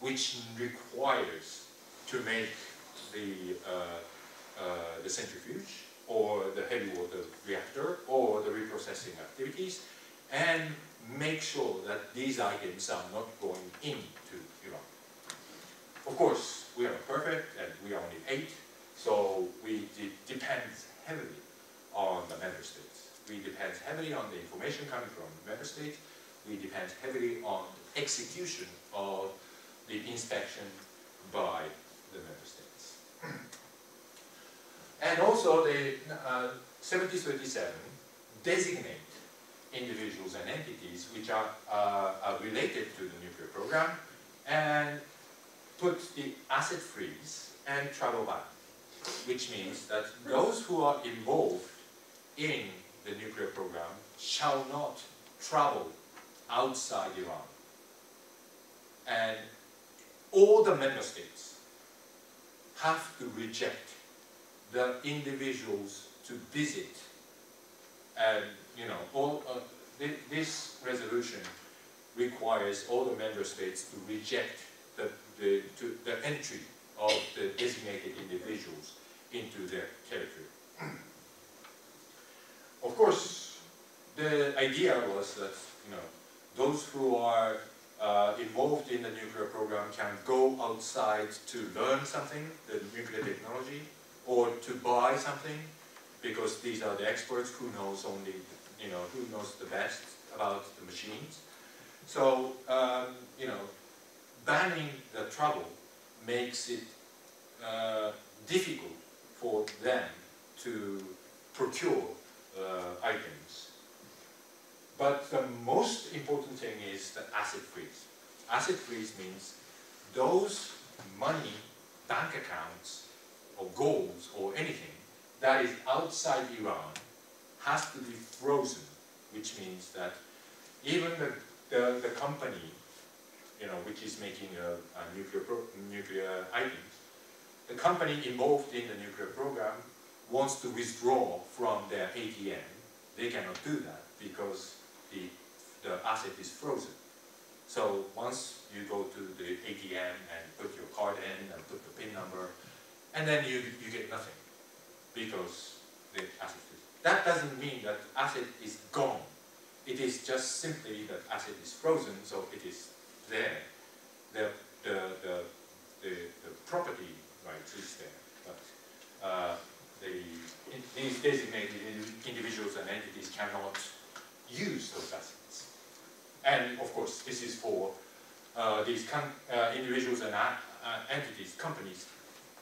which requires to make the, uh, uh, the centrifuge or the heavy water reactor or the reprocessing activities and make sure that these items are not going into Iran. Of course, we are perfect and we are only eight, so we de depend heavily on the member states. We depend heavily on the information coming from the member states. We depend heavily on the execution of the inspection by the member states. and also the uh, 7037 designate individuals and entities which are, uh, related to the nuclear program and put the asset freeze and travel ban which means that those who are involved in the nuclear program shall not travel outside Iran. And all the member states have to reject the individuals to visit and you know all uh, th this resolution requires all the member states to reject the, the, to, the entry of the designated individuals into their territory. of course, the idea was that you know those who are uh, involved in the nuclear program can go outside to learn something, the nuclear technology, or to buy something, because these are the experts who knows only, you know, who knows the best about the machines. So, um, you know, banning the travel makes it uh, difficult for them to procure uh, items. But the most important thing is the asset freeze. Asset freeze means those money, bank accounts, or goals, or anything that is outside Iran has to be frozen, which means that even the, the, the company you know, which is making a, a nuclear, nuclear items, the company involved in the nuclear program wants to withdraw from their ATM. They cannot do that because the, the asset is frozen. So once you go to the ATM and put your card in and put the PIN number, and then you, you get nothing because the asset. That doesn't mean that asset is gone. It is just simply that asset is frozen, so it is there. The, the, the, the, the property rights is there, but uh, the, these designated individuals and entities cannot use those assets. And of course, this is for uh, these uh, individuals and uh, entities, companies,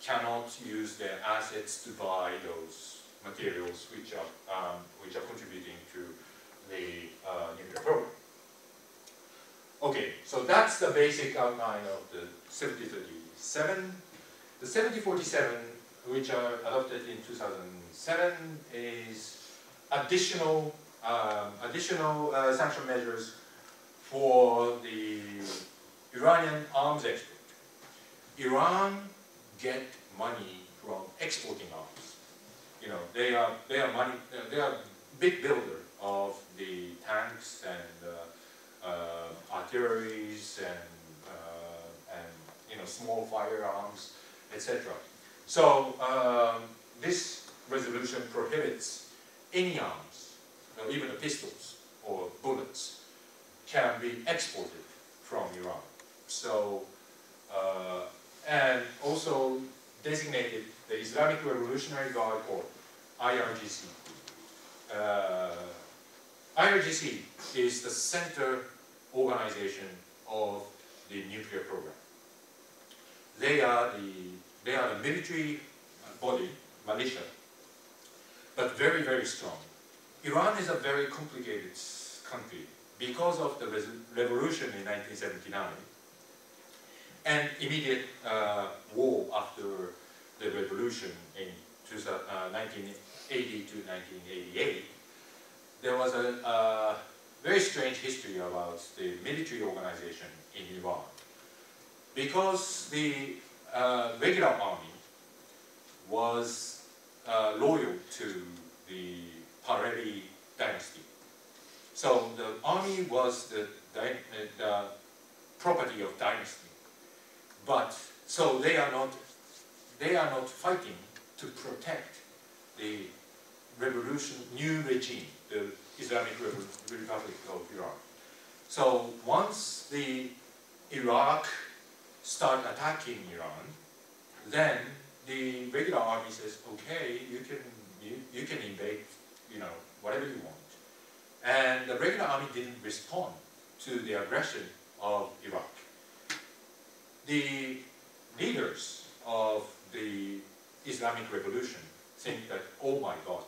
cannot use their assets to buy those materials which are, um, which are contributing to the uh, nuclear program. Okay, so that's the basic outline of the 7037. The 7047, which are adopted in 2007, is additional um, additional uh, sanction measures for the Iranian arms export. Iran get money from exporting arms. You know, they are they are money they are big builder of the tanks and uh, uh, artilleries and uh, and you know small firearms, etc. So um, this resolution prohibits any arms, even the pistols or bullets, can be exported from Iran. So uh, and also designated the Islamic Revolutionary Guard or IRGC. Uh, IRGC is the center organization of the nuclear program. They are the, they are the military body, militia, but very, very strong. Iran is a very complicated country because of the revolution in 1979 and immediate uh, war after the revolution in 1980 uh, to 1988, there was a, a very strange history about the military organization in Iran. Because the uh, regular army was uh, loyal to the Pahlavi dynasty. So the army was the, the, the property of dynasty. But, so they are not, they are not fighting to protect the revolution, new regime, the Islamic Republic of Iran. So once the Iraq start attacking Iran, then the regular army says, okay, you can, you, you can invade, you know, whatever you want. And the regular army didn't respond to the aggression of Iraq. The leaders of the Islamic Revolution think that, oh my God,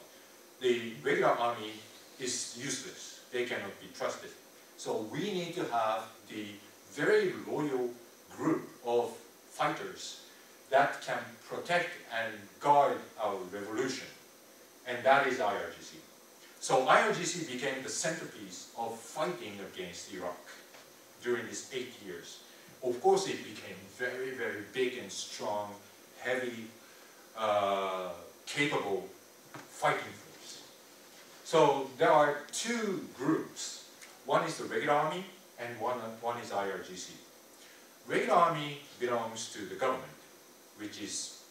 the regular army is useless. They cannot be trusted. So we need to have the very loyal group of fighters that can protect and guard our revolution. And that is IRGC. So IRGC became the centerpiece of fighting against Iraq during these eight years. Of course, it became very, very big and strong, heavy, uh, capable fighting. So there are two groups. One is the regular army and one, one is IRGC. Regular army belongs to the government, which is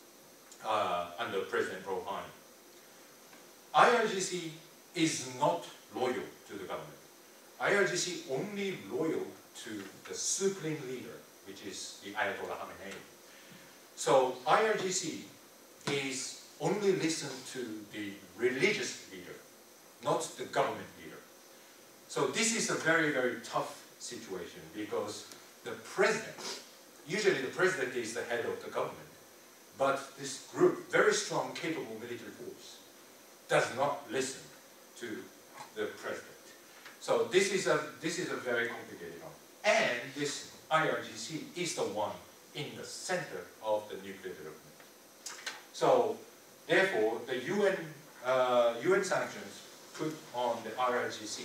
uh, under President Rouhani. IRGC is not loyal to the government. IRGC only loyal to the supreme leader, which is the Ayatollah Khamenei. So IRGC is only listen to the religious leader, not the government leader. So this is a very, very tough situation because the president, usually the president is the head of the government, but this group, very strong, capable military force, does not listen to the president. So this is a, this is a very complicated one. And this IRGC is the one in the center of the nuclear development. So therefore, the UN, uh, UN sanctions put on the IRGC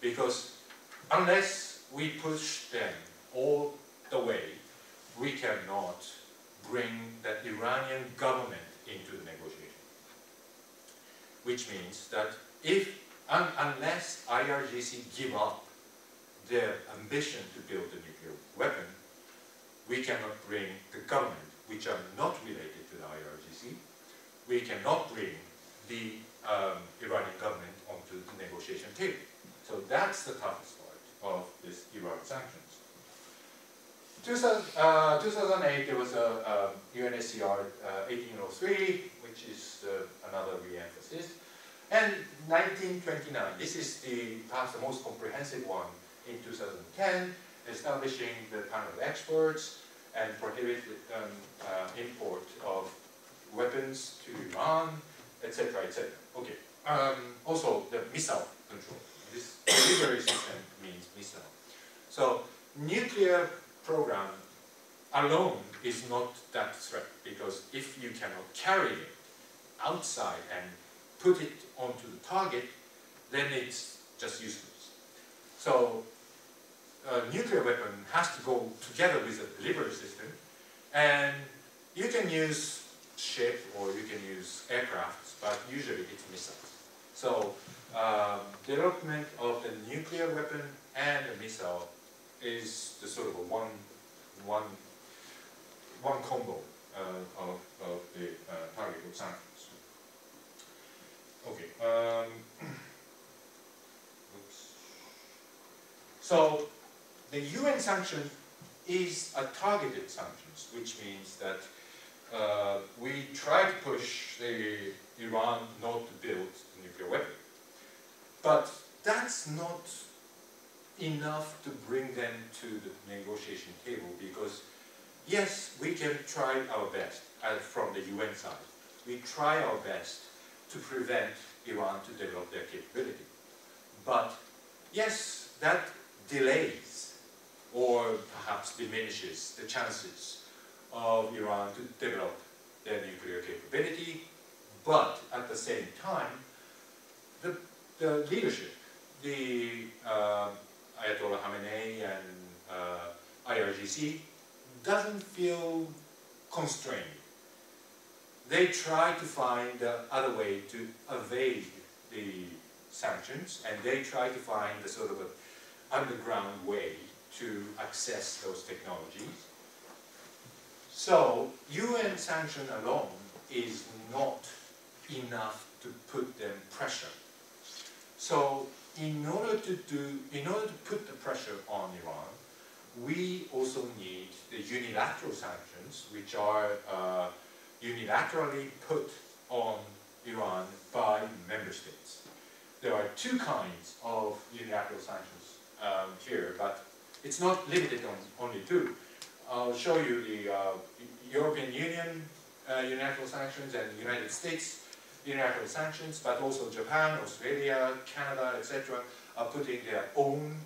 because unless we push them all the way, we cannot bring the Iranian government into the negotiation. Which means that if, un unless IRGC give up their ambition to build a nuclear weapon, we cannot bring the government, which are not related to the IRGC, we cannot bring the um, Iranian government onto the negotiation table. So that's the toughest part of this Iran sanctions. 2000, uh, 2008, there was a, a UNSCR uh, 1803, which is uh, another re-emphasis. And 1929, this is the, perhaps the most comprehensive one in 2010, establishing the panel of experts and prohibit um, uh, import of weapons to Iran, etc., etc. Okay. Um, also, the missile control. This delivery system means missile. So, nuclear program alone is not that threat because if you cannot carry it outside and put it onto the target, then it's just useless. So a nuclear weapon has to go together with a delivery system and you can use ship or you can use aircrafts, but usually it's missiles. So um, development of the nuclear weapon and a missile is the sort of a one, one, one combo uh, of, of the uh, target of sanctions. Okay. Um. So the UN sanction is a targeted sanctions, which means that uh, we try to push the Iran not to build a nuclear weapon. But that's not enough to bring them to the negotiation table because yes, we can try our best uh, from the UN side. We try our best to prevent Iran to develop their capability. But yes, that delays or perhaps diminishes the chances of Iran to develop their nuclear capability, but at the same time, the, the leadership, the uh, Ayatollah Khamenei and uh, IRGC doesn't feel constrained. They try to find the other way to evade the sanctions, and they try to find a sort of an underground way to access those technologies. So UN sanction alone is not enough to put them pressure. So in order to do, in order to put the pressure on Iran, we also need the unilateral sanctions, which are uh, unilaterally put on Iran by member states. There are two kinds of unilateral sanctions um, here, but it's not limited on only two. I'll show you the uh, European Union uh, unilateral sanctions and the United States unilateral sanctions, but also Japan, Australia, Canada, etc. are putting their own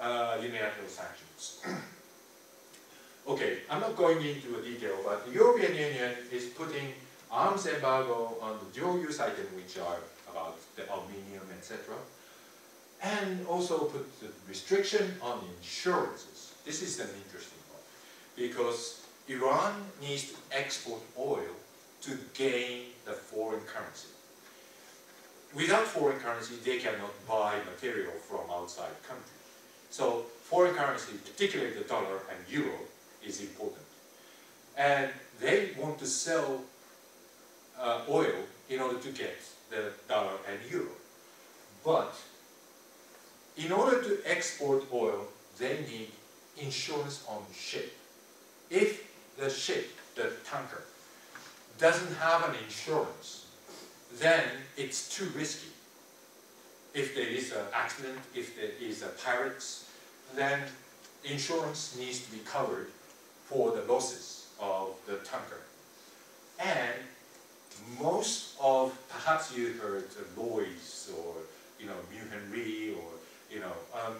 uh, unilateral sanctions. okay, I'm not going into a detail, but the European Union is putting arms embargo on the dual-use items, which are about the aluminium, etc. And also put the restriction on insurances. This is an interesting one, because Iran needs to export oil to gain foreign currency. Without foreign currency, they cannot buy material from outside country. So foreign currency, particularly the dollar and euro, is important. And they want to sell uh, oil in order to get the dollar and euro. But in order to export oil, they need insurance on ship. If the ship, the tanker, doesn't have an insurance, then it's too risky. If there is an accident, if there is a pirates, then insurance needs to be covered for the losses of the tanker. And most of, perhaps you heard Lloyd's or, you know, Munich Re or, you know, um,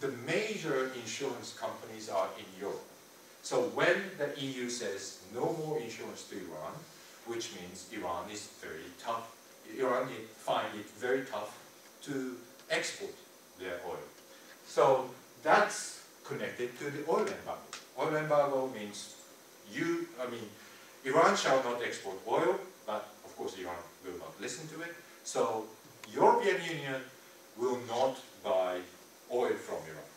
the major insurance companies are in Europe. So when the EU says no more insurance to Iran, which means Iran is very tough, Iran find it very tough to export their oil. So that's connected to the oil embargo. Oil embargo means you, I mean, Iran shall not export oil, but of course Iran will not listen to it. So European Union will not buy oil from Iran.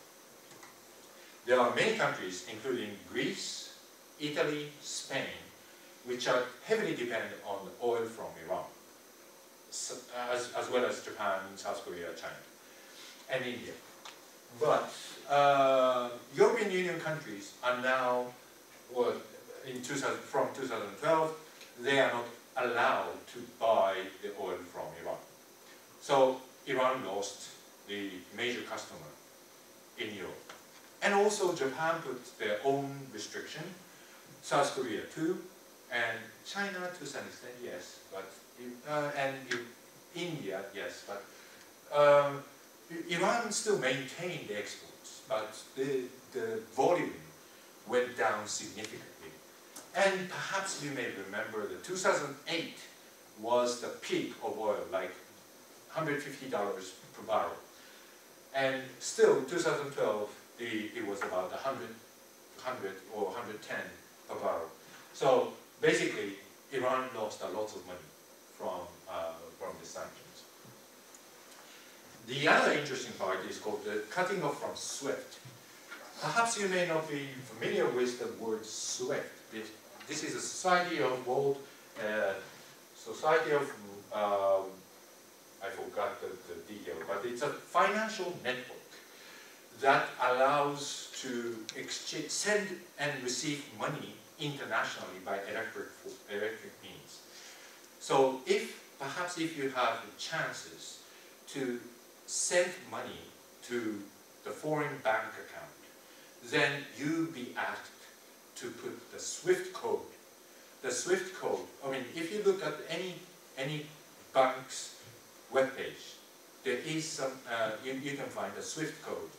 There are many countries, including Greece, Italy, Spain, which are heavily dependent on oil from Iran, as, as well as Japan, South Korea, China, and India. But uh, European Union countries are now, well, in 2000, from 2012, they are not allowed to buy the oil from Iran. So Iran lost the major customer in Europe. And also Japan put their own restriction, South Korea too, and China to some extent, yes, but uh, and India, yes, but um, Iran still maintained the exports, but the, the volume went down significantly. And perhaps you may remember that 2008 was the peak of oil, like $150 per barrel. And still, 2012, the, it was about 100, 100 or 110 So basically, Iran lost a lot of money from, uh, from the sanctions. The other interesting part is called the cutting off from SWIFT. Perhaps you may not be familiar with the word SWIFT. This is a society of world, uh, society of, uh, I forgot the, the detail, but it's a financial network that allows to exchange, send and receive money internationally by electric, electric means. So if, perhaps if you have chances to send money to the foreign bank account, then you be asked to put the SWIFT code. The SWIFT code, I mean, if you look at any, any bank's webpage, there is some, uh, you, you can find the SWIFT code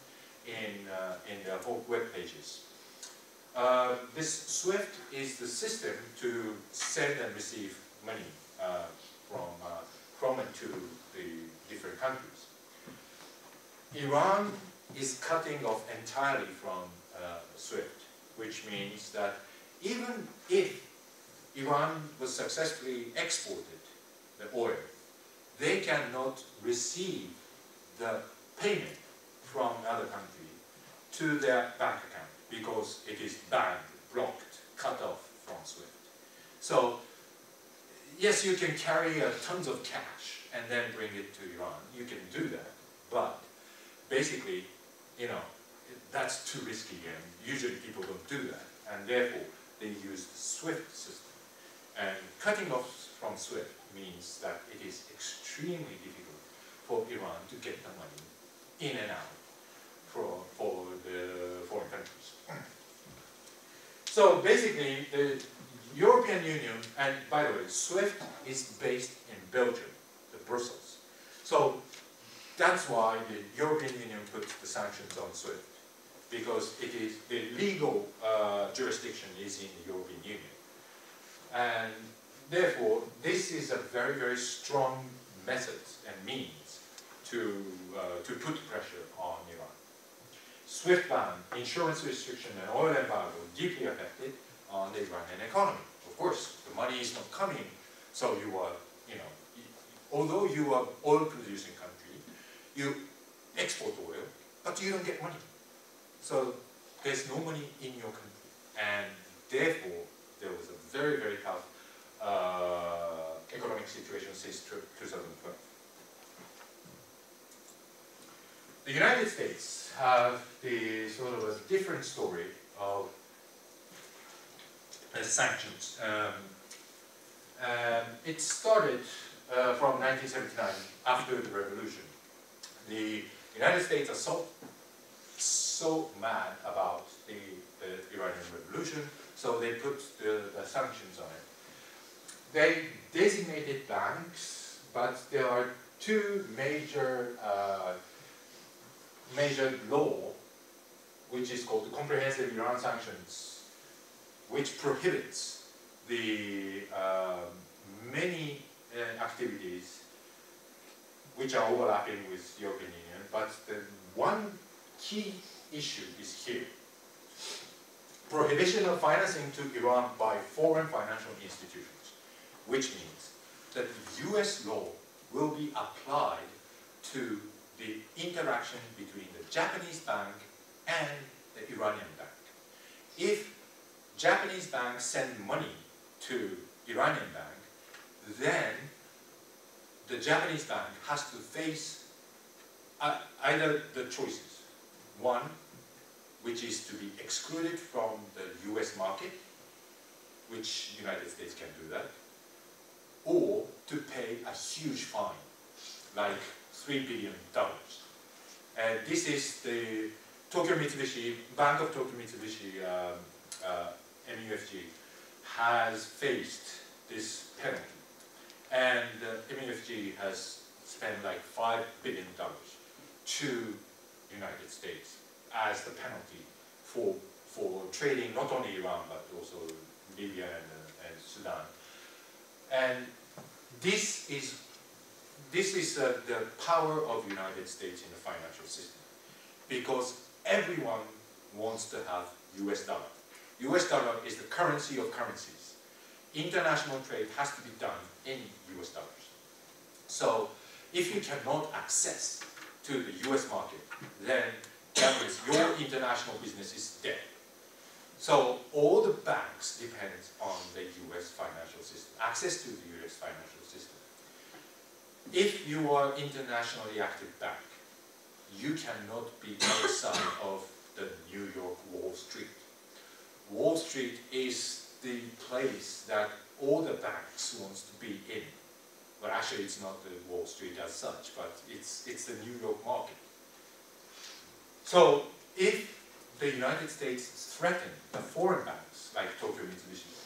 in, uh, in the whole web pages. Uh, this SWIFT is the system to send and receive money uh, from, uh, from and to the different countries. Iran is cutting off entirely from uh, SWIFT, which means that even if Iran was successfully exported the oil, they cannot receive the payment from another country to their bank because it is banned, blocked, cut off from SWIFT. So, yes, you can carry uh, tons of cash and then bring it to Iran. You can do that, but basically, you know, that's too risky and usually people don't do that. And therefore, they use the SWIFT system. And cutting off from SWIFT means that it is extremely difficult for Iran to get the money in and out for, for the foreign countries. So basically, the European Union, and by the way, SWIFT is based in Belgium, the Brussels. So that's why the European Union puts the sanctions on SWIFT, because it is the legal uh, jurisdiction is in the European Union. And therefore, this is a very, very strong method and means to, uh, to put pressure on. SWIFT ban, insurance restriction, and oil embargo deeply affected on the Iranian economy. Of course, the money is not coming, so you are, you know, although you are oil producing country, you export oil, but you don't get money. So there's no money in your country. And therefore, there was a very, very tough uh, economic situation since 2012. The United States have the sort of a different story of uh, sanctions. Um, um, it started uh, from 1979 after the revolution the United States are so, so mad about the, the Iranian revolution, so they put the, the sanctions on it. They designated banks, but there are two major uh, major law, which is called the Comprehensive Iran Sanctions, which prohibits the uh, many uh, activities which are overlapping with European Union, but the one key issue is here. Prohibition of financing to Iran by foreign financial institutions, which means that US law will be applied to the interaction between the Japanese bank and the Iranian bank. If Japanese banks send money to Iranian bank, then the Japanese bank has to face uh, either the choices. One, which is to be excluded from the US market, which United States can do that, or to pay a huge fine, like $3 billion. And this is the, Tokyo Mitsubishi, Bank of Tokyo Mitsubishi, um, uh, MUFG, has faced this penalty. And uh, MUFG has spent like $5 billion to United States as the penalty for, for trading not only Iran but also Libya and, uh, and Sudan. And this is, this is uh, the power of United States in the financial system because everyone wants to have US dollar. US dollar is the currency of currencies. International trade has to be done in US dollars. So if you cannot access to the US market, then that means your international business is dead. So all the banks depend on the US financial system, access to the US financial. If you are internationally active bank, you cannot be outside of the New York Wall Street. Wall Street is the place that all the banks wants to be in. Well, actually, it's not the Wall Street as such, but it's, it's the New York market. So if the United States threaten the foreign banks, like Tokyo Mitsubishi,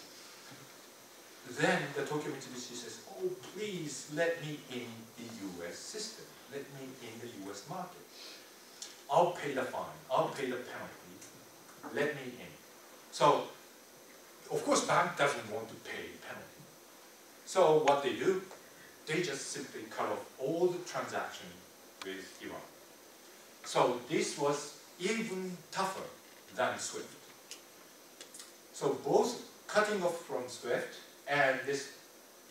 then the Tokyo Mitsubishi says, oh, please let me in the US system. Let me in the US market. I'll pay the fine. I'll pay the penalty. Let me in. So, of course, bank doesn't want to pay penalty. So what they do, they just simply cut off all the transaction with Iran. So this was even tougher than SWIFT. So both cutting off from SWIFT and this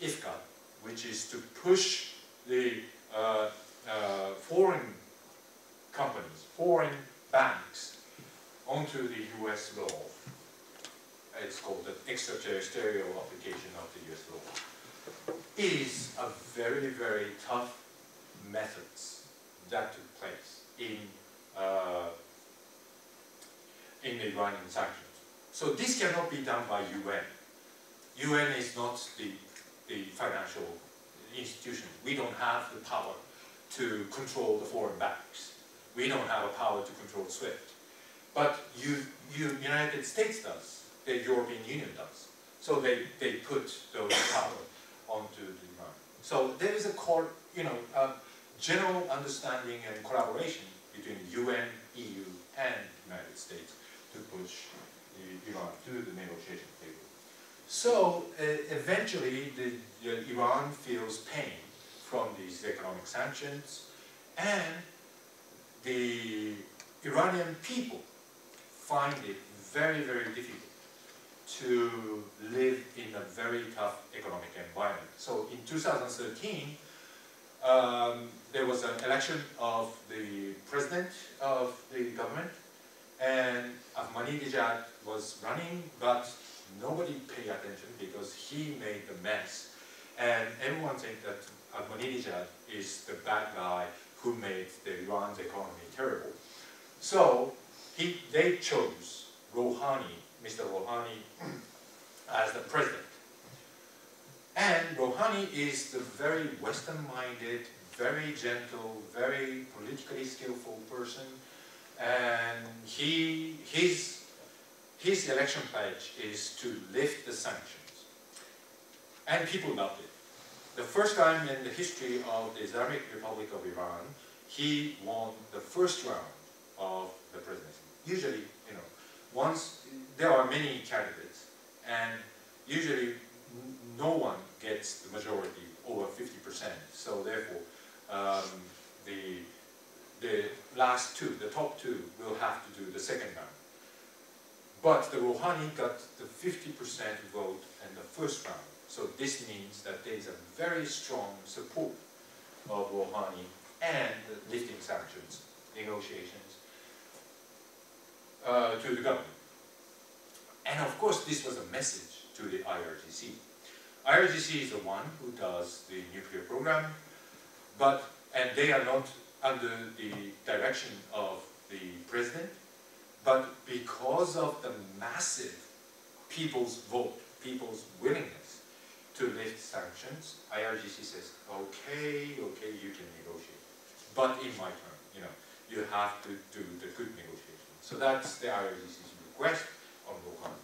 IFCA, which is to push the uh, uh, foreign companies, foreign banks onto the US law. It's called the extraterritorial application of the US law. Is a very, very tough methods that took place in uh, in the Iranian sanctions. So this cannot be done by UN. UN is not the, the financial institution. We don't have the power to control the foreign banks. We don't have a power to control SWIFT. But you, you, United States does, the European Union does. So they, they put those power onto the Iran. So there is a core, you know, general understanding and collaboration between UN, EU, and United States to push Iran to the negotiation table. So uh, eventually, the, the Iran feels pain from these economic sanctions, and the Iranian people find it very, very difficult to live in a very tough economic environment. So in 2013, um, there was an election of the president of the government, and Ahmadinejad was running, but nobody paid attention because he made the mess. And everyone thinks that Ahmadinejad is the bad guy who made the Iran's economy terrible. So he, they chose Rouhani, Mr. Rouhani, as the president. And Rouhani is the very Western-minded, very gentle, very politically skillful person. And he, his, his election pledge is to lift the sanctions. And people loved it. The first time in the history of the Islamic Republic of Iran, he won the first round of the presidency. Usually, you know, once there are many candidates, and usually no one gets the majority over 50%. So therefore, um, the the last two, the top two, will have to do the second round. But the Rouhani got the 50% vote in the first round. So this means that there is a very strong support of Rouhani and lifting sanctions negotiations uh, to the government. And of course, this was a message to the IRGC. IRGC is the one who does the nuclear program, but and they are not under the direction of the president, but because of the massive people's vote, people's willingness to lift sanctions, IRGC says, okay, okay, you can negotiate. But in my term, you know, you have to do the good negotiation. So that's the IRGC's request on Rouhani.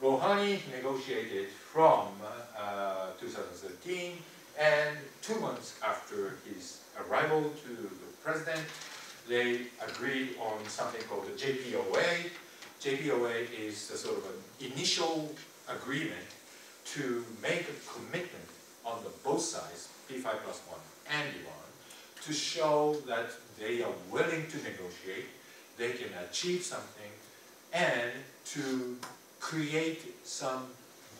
Rouhani negotiated from uh, 2013 and two months after his arrival to the president, they agreed on something called the JPOA. JPOA is a sort of an initial agreement to make a commitment on the both sides, P5 plus one and Iran, to show that they are willing to negotiate, they can achieve something, and to create some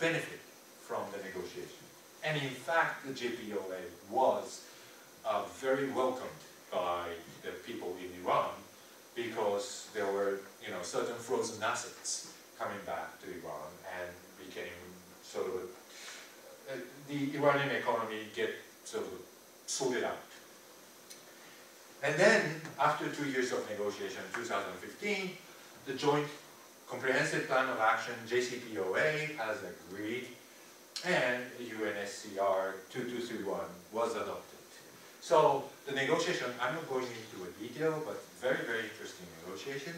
benefit from the negotiation. And in fact, the JPOA was uh, very welcomed by the people in Iran because there were, you know, certain frozen assets coming back to Iran and became sort of a, uh, the Iranian economy get sort of sorted out. And then, after two years of negotiation, 2015, the Joint Comprehensive Plan of Action, JCPOA, has agreed, and UNSCR 2231 was adopted. So the negotiation, I'm not going into a detail, but very, very interesting negotiation.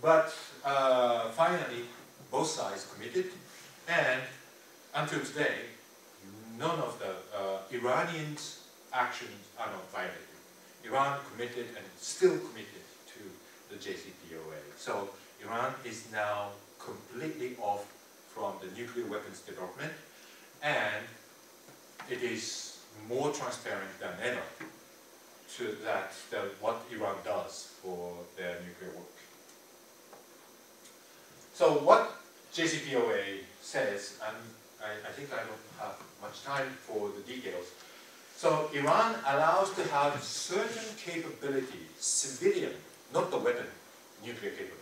But uh, finally, both sides committed, and until today, none of the uh, Iranians' actions are not violated. Iran committed and still committed to the JCPOA. So Iran is now completely off from the nuclear weapons development, and it is more transparent than ever to that, that what Iran does for their nuclear work. So what JCPOA says, and I, I think I don't have much time for the details, so Iran allows to have certain capability, civilian, not the weapon, nuclear capability.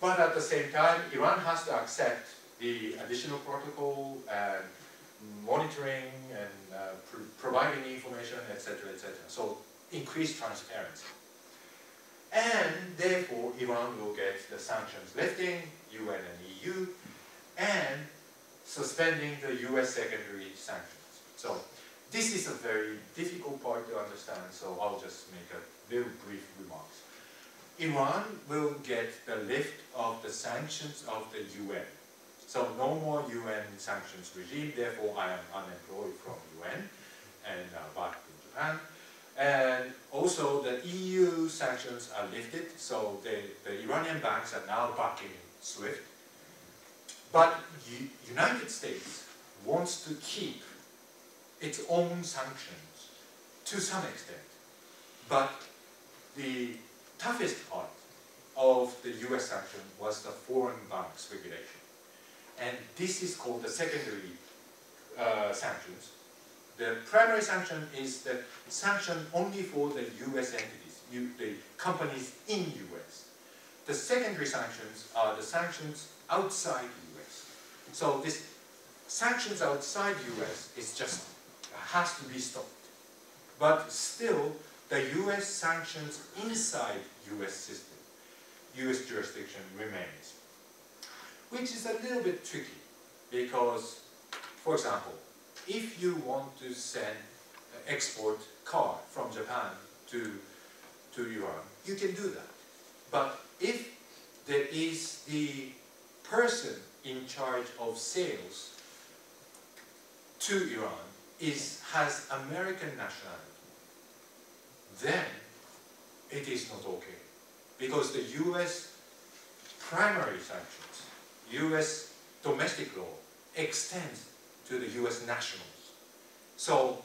But at the same time, Iran has to accept the additional protocol and monitoring and uh, pr providing information, etc., etc. So increased transparency. And therefore, Iran will get the sanctions lifting, UN and EU, and suspending the US secondary sanctions. So this is a very difficult part to understand, so I'll just make a very brief remarks. Iran will get the lift of the sanctions of the UN. So no more UN sanctions regime, therefore I am unemployed from UN and uh, back in Japan. And also the EU sanctions are lifted, so the, the Iranian banks are now back in SWIFT. But U United States wants to keep its own sanctions to some extent. But the toughest part of the US sanction was the foreign banks regulation. And this is called the secondary uh, sanctions. The primary sanction is the sanction only for the US entities, you, the companies in US. The secondary sanctions are the sanctions outside US. So this sanctions outside US is just, has to be stopped. But still, the US sanctions inside US system, US jurisdiction remains which is a little bit tricky because, for example, if you want to send, uh, export car from Japan to, to Iran, you can do that. But if there is the person in charge of sales to Iran is, has American nationality, then it is not okay. Because the US primary sanctions US domestic law extends to the US nationals. So,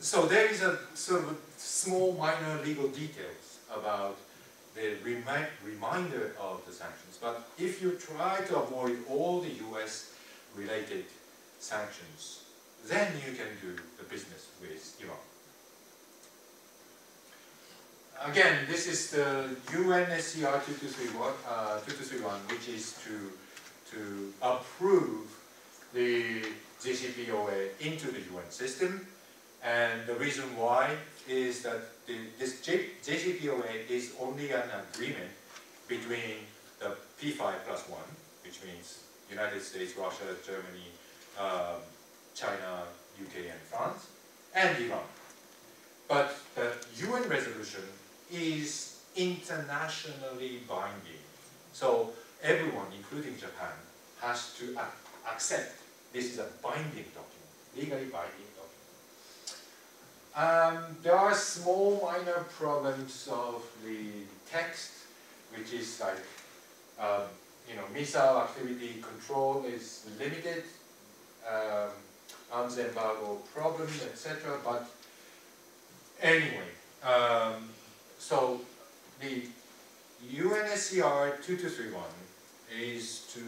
so there is a sort of small minor legal details about the remi reminder of the sanctions. But if you try to avoid all the US related sanctions, then you can do the business with Iran. Again, this is the UNSCR 2231, uh, 2231 which is to, to approve the JCPOA into the UN system. And the reason why is that the, this JCPOA is only an agreement between the P5 plus one, which means United States, Russia, Germany, um, China, UK, and France, and Iran. But the UN resolution is internationally binding. So everyone, including Japan, has to accept this is a binding document, legally binding document. Um, there are small minor problems of the text, which is like, um, you know, missile activity control is limited, um, arms embargo problem, etc. But anyway, um, so the UNSCR 2231 is to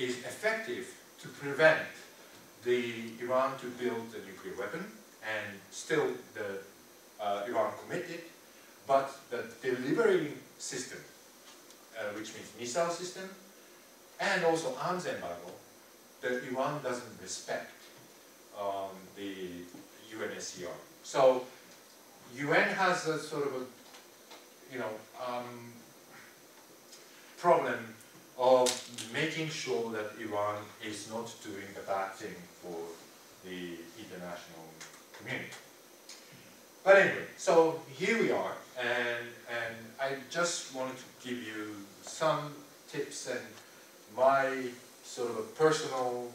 is effective to prevent the Iran to build a nuclear weapon and still the uh, Iran committed, but the delivery system, uh, which means missile system, and also arms embargo, that Iran doesn't respect um, the UNSCR. So UN has a sort of a, you know, um, problem of making sure that Iran is not doing a bad thing for the international community. But anyway, so here we are, and, and I just wanted to give you some tips and my sort of a personal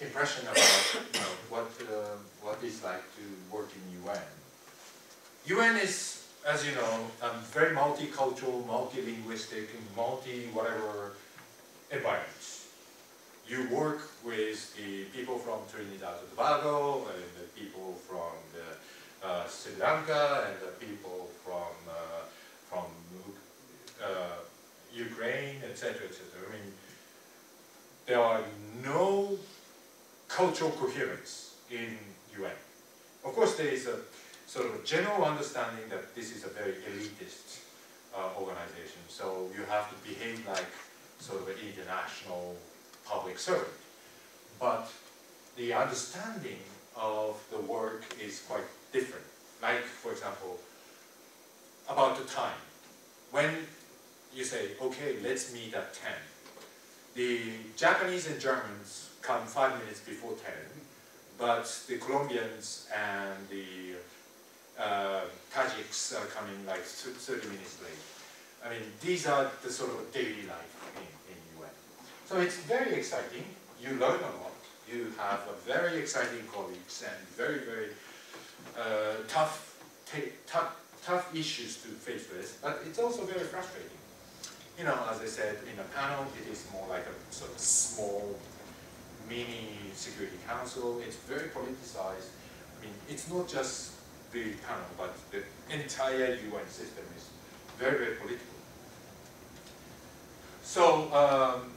impression about you know, what, uh, what it's like to work in UN. UN is as you know, um, very multicultural, multilinguistic, multi-whatever environments. You work with the people from Trinidad and Tobago, and the people from the, uh, Sri Lanka, and the people from, uh, from uh, Ukraine, etc., etc. I mean, there are no cultural coherence in UN. Of course, there is a sort of a general understanding that this is a very elitist uh, organization. So you have to behave like sort of an international public servant. But the understanding of the work is quite different. Like, for example, about the time. When you say, okay, let's meet at 10, the Japanese and Germans come five minutes before 10, but the Colombians and the uh, Tajiks are coming like 30 minutes late. I mean, these are the sort of daily life in, in UN. So it's very exciting. You learn a lot. You have very exciting colleagues and very, very uh, tough, tough, tough issues to face with, but it's also very frustrating. You know, as I said, in a panel, it is more like a sort of small, mini Security Council. It's very politicized. I mean, it's not just the panel, but the entire UN system is very, very political. So um,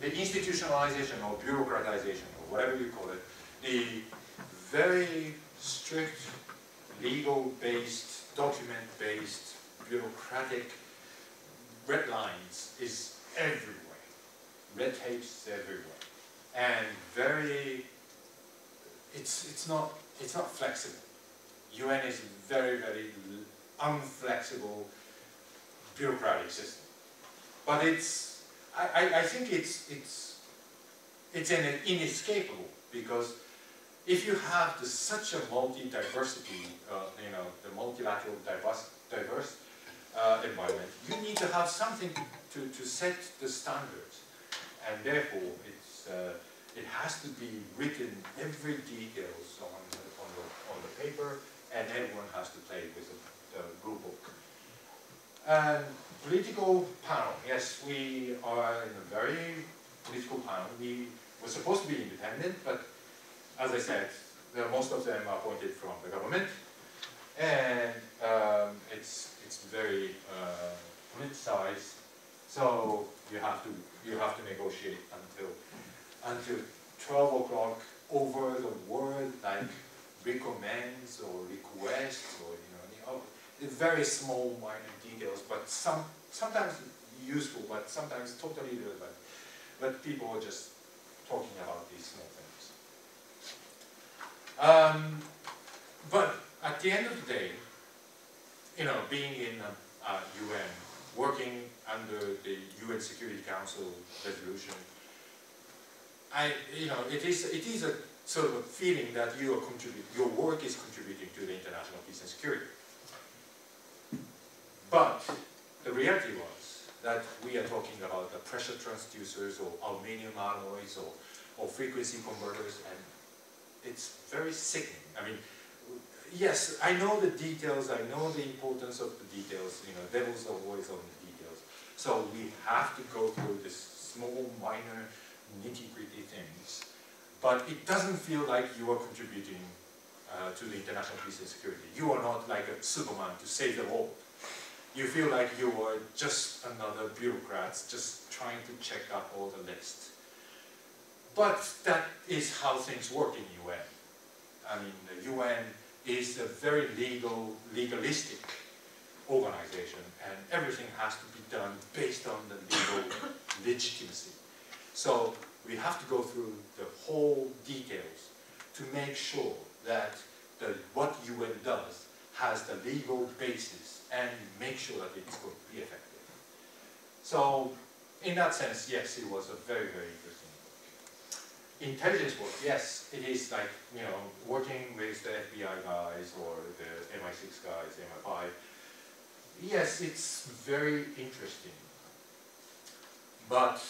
the institutionalization or bureaucratization or whatever you call it, the very strict legal-based, document-based, bureaucratic red lines is everywhere. Red tapes everywhere. And very, it's, it's, not, it's not flexible. UN is a very, very unflexible bureaucratic system. But it's, I, I, think it's, it's, it's an inescapable because if you have the, such a multi-diversity, uh, you know, the multilateral diverse, diverse uh, environment, you need to have something to, to set the standards. And therefore, it's, uh, it has to be written every details on on the, on the paper and everyone has to play with the, the rule book. And political panel, yes, we are in a very political panel. We were supposed to be independent, but as I said, most of them are appointed from the government, and um, it's it's very uh, politicized. So you have to you have to negotiate until until 12 o'clock over the word like recommends or requests or you know, very small minor details, but some sometimes useful, but sometimes totally irrelevant. But people are just talking about these small things. Um, but at the end of the day, you know, being in a, a UN, working under the UN Security Council resolution, I, you know, it is it is a sort of a feeling that you are contributing, your work is contributing to the international peace and security. But the reality was that we are talking about the pressure transducers or aluminum alloys or, or frequency converters and it's very sickening. I mean, yes, I know the details, I know the importance of the details, you know, devils are always on the details. So we have to go through this small, minor, nitty-gritty things. But it doesn't feel like you are contributing uh, to the international peace and security. You are not like a Superman to save the world. You feel like you are just another bureaucrat just trying to check up all the lists. But that is how things work in the UN. I mean, the UN is a very legal, legalistic organization, and everything has to be done based on the legal legitimacy. So we have to go through the whole details to make sure that the, what UN does has the legal basis and make sure that it's going to be effective. So in that sense, yes, it was a very, very interesting book. Intelligence work, yes, it is like, you know, working with the FBI guys or the MI6 guys, MI5. Yes, it's very interesting. But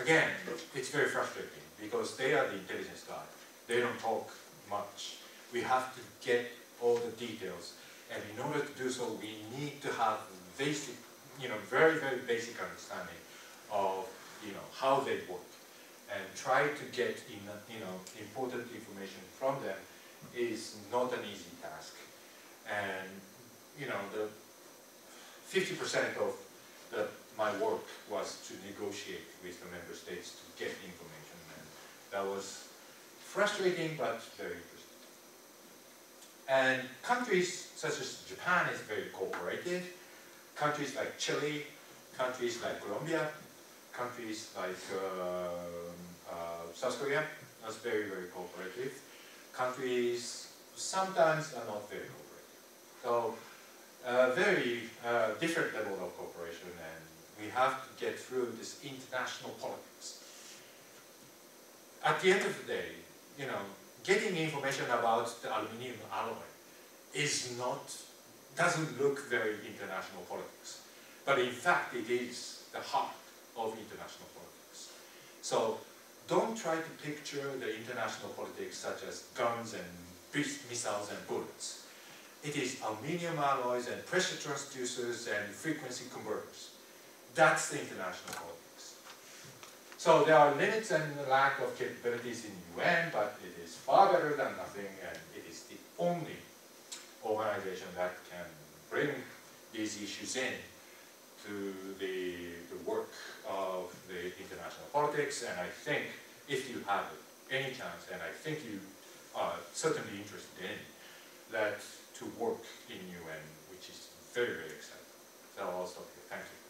again, it's very frustrating because they are the intelligence guy. They don't talk much. We have to get all the details. And in order to do so, we need to have basic, you know, very, very basic understanding of, you know, how they work. And try to get, in, you know, important information from them is not an easy task. And, you know, the 50% of the my work was to negotiate with the member states to get information, and that was frustrating but very interesting. And countries such as Japan is very cooperative. Countries like Chile, countries like Colombia, countries like uh, uh, South Korea are very, very cooperative. Countries sometimes are not very cooperative. So, uh, very uh, different level of cooperation and we have to get through this international politics. At the end of the day, you know, getting information about the aluminium alloy is not, doesn't look very international politics. But in fact, it is the heart of international politics. So don't try to picture the international politics such as guns and missiles and bullets. It is aluminium alloys and pressure transducers and frequency converters. That's the international politics. So there are limits and lack of capabilities in UN, but it is far better than nothing, and it is the only organization that can bring these issues in to the, the work of the international politics, and I think if you have any chance, and I think you are certainly interested in, that to work in UN, which is very, very exciting. So I'll stop here. Thank you.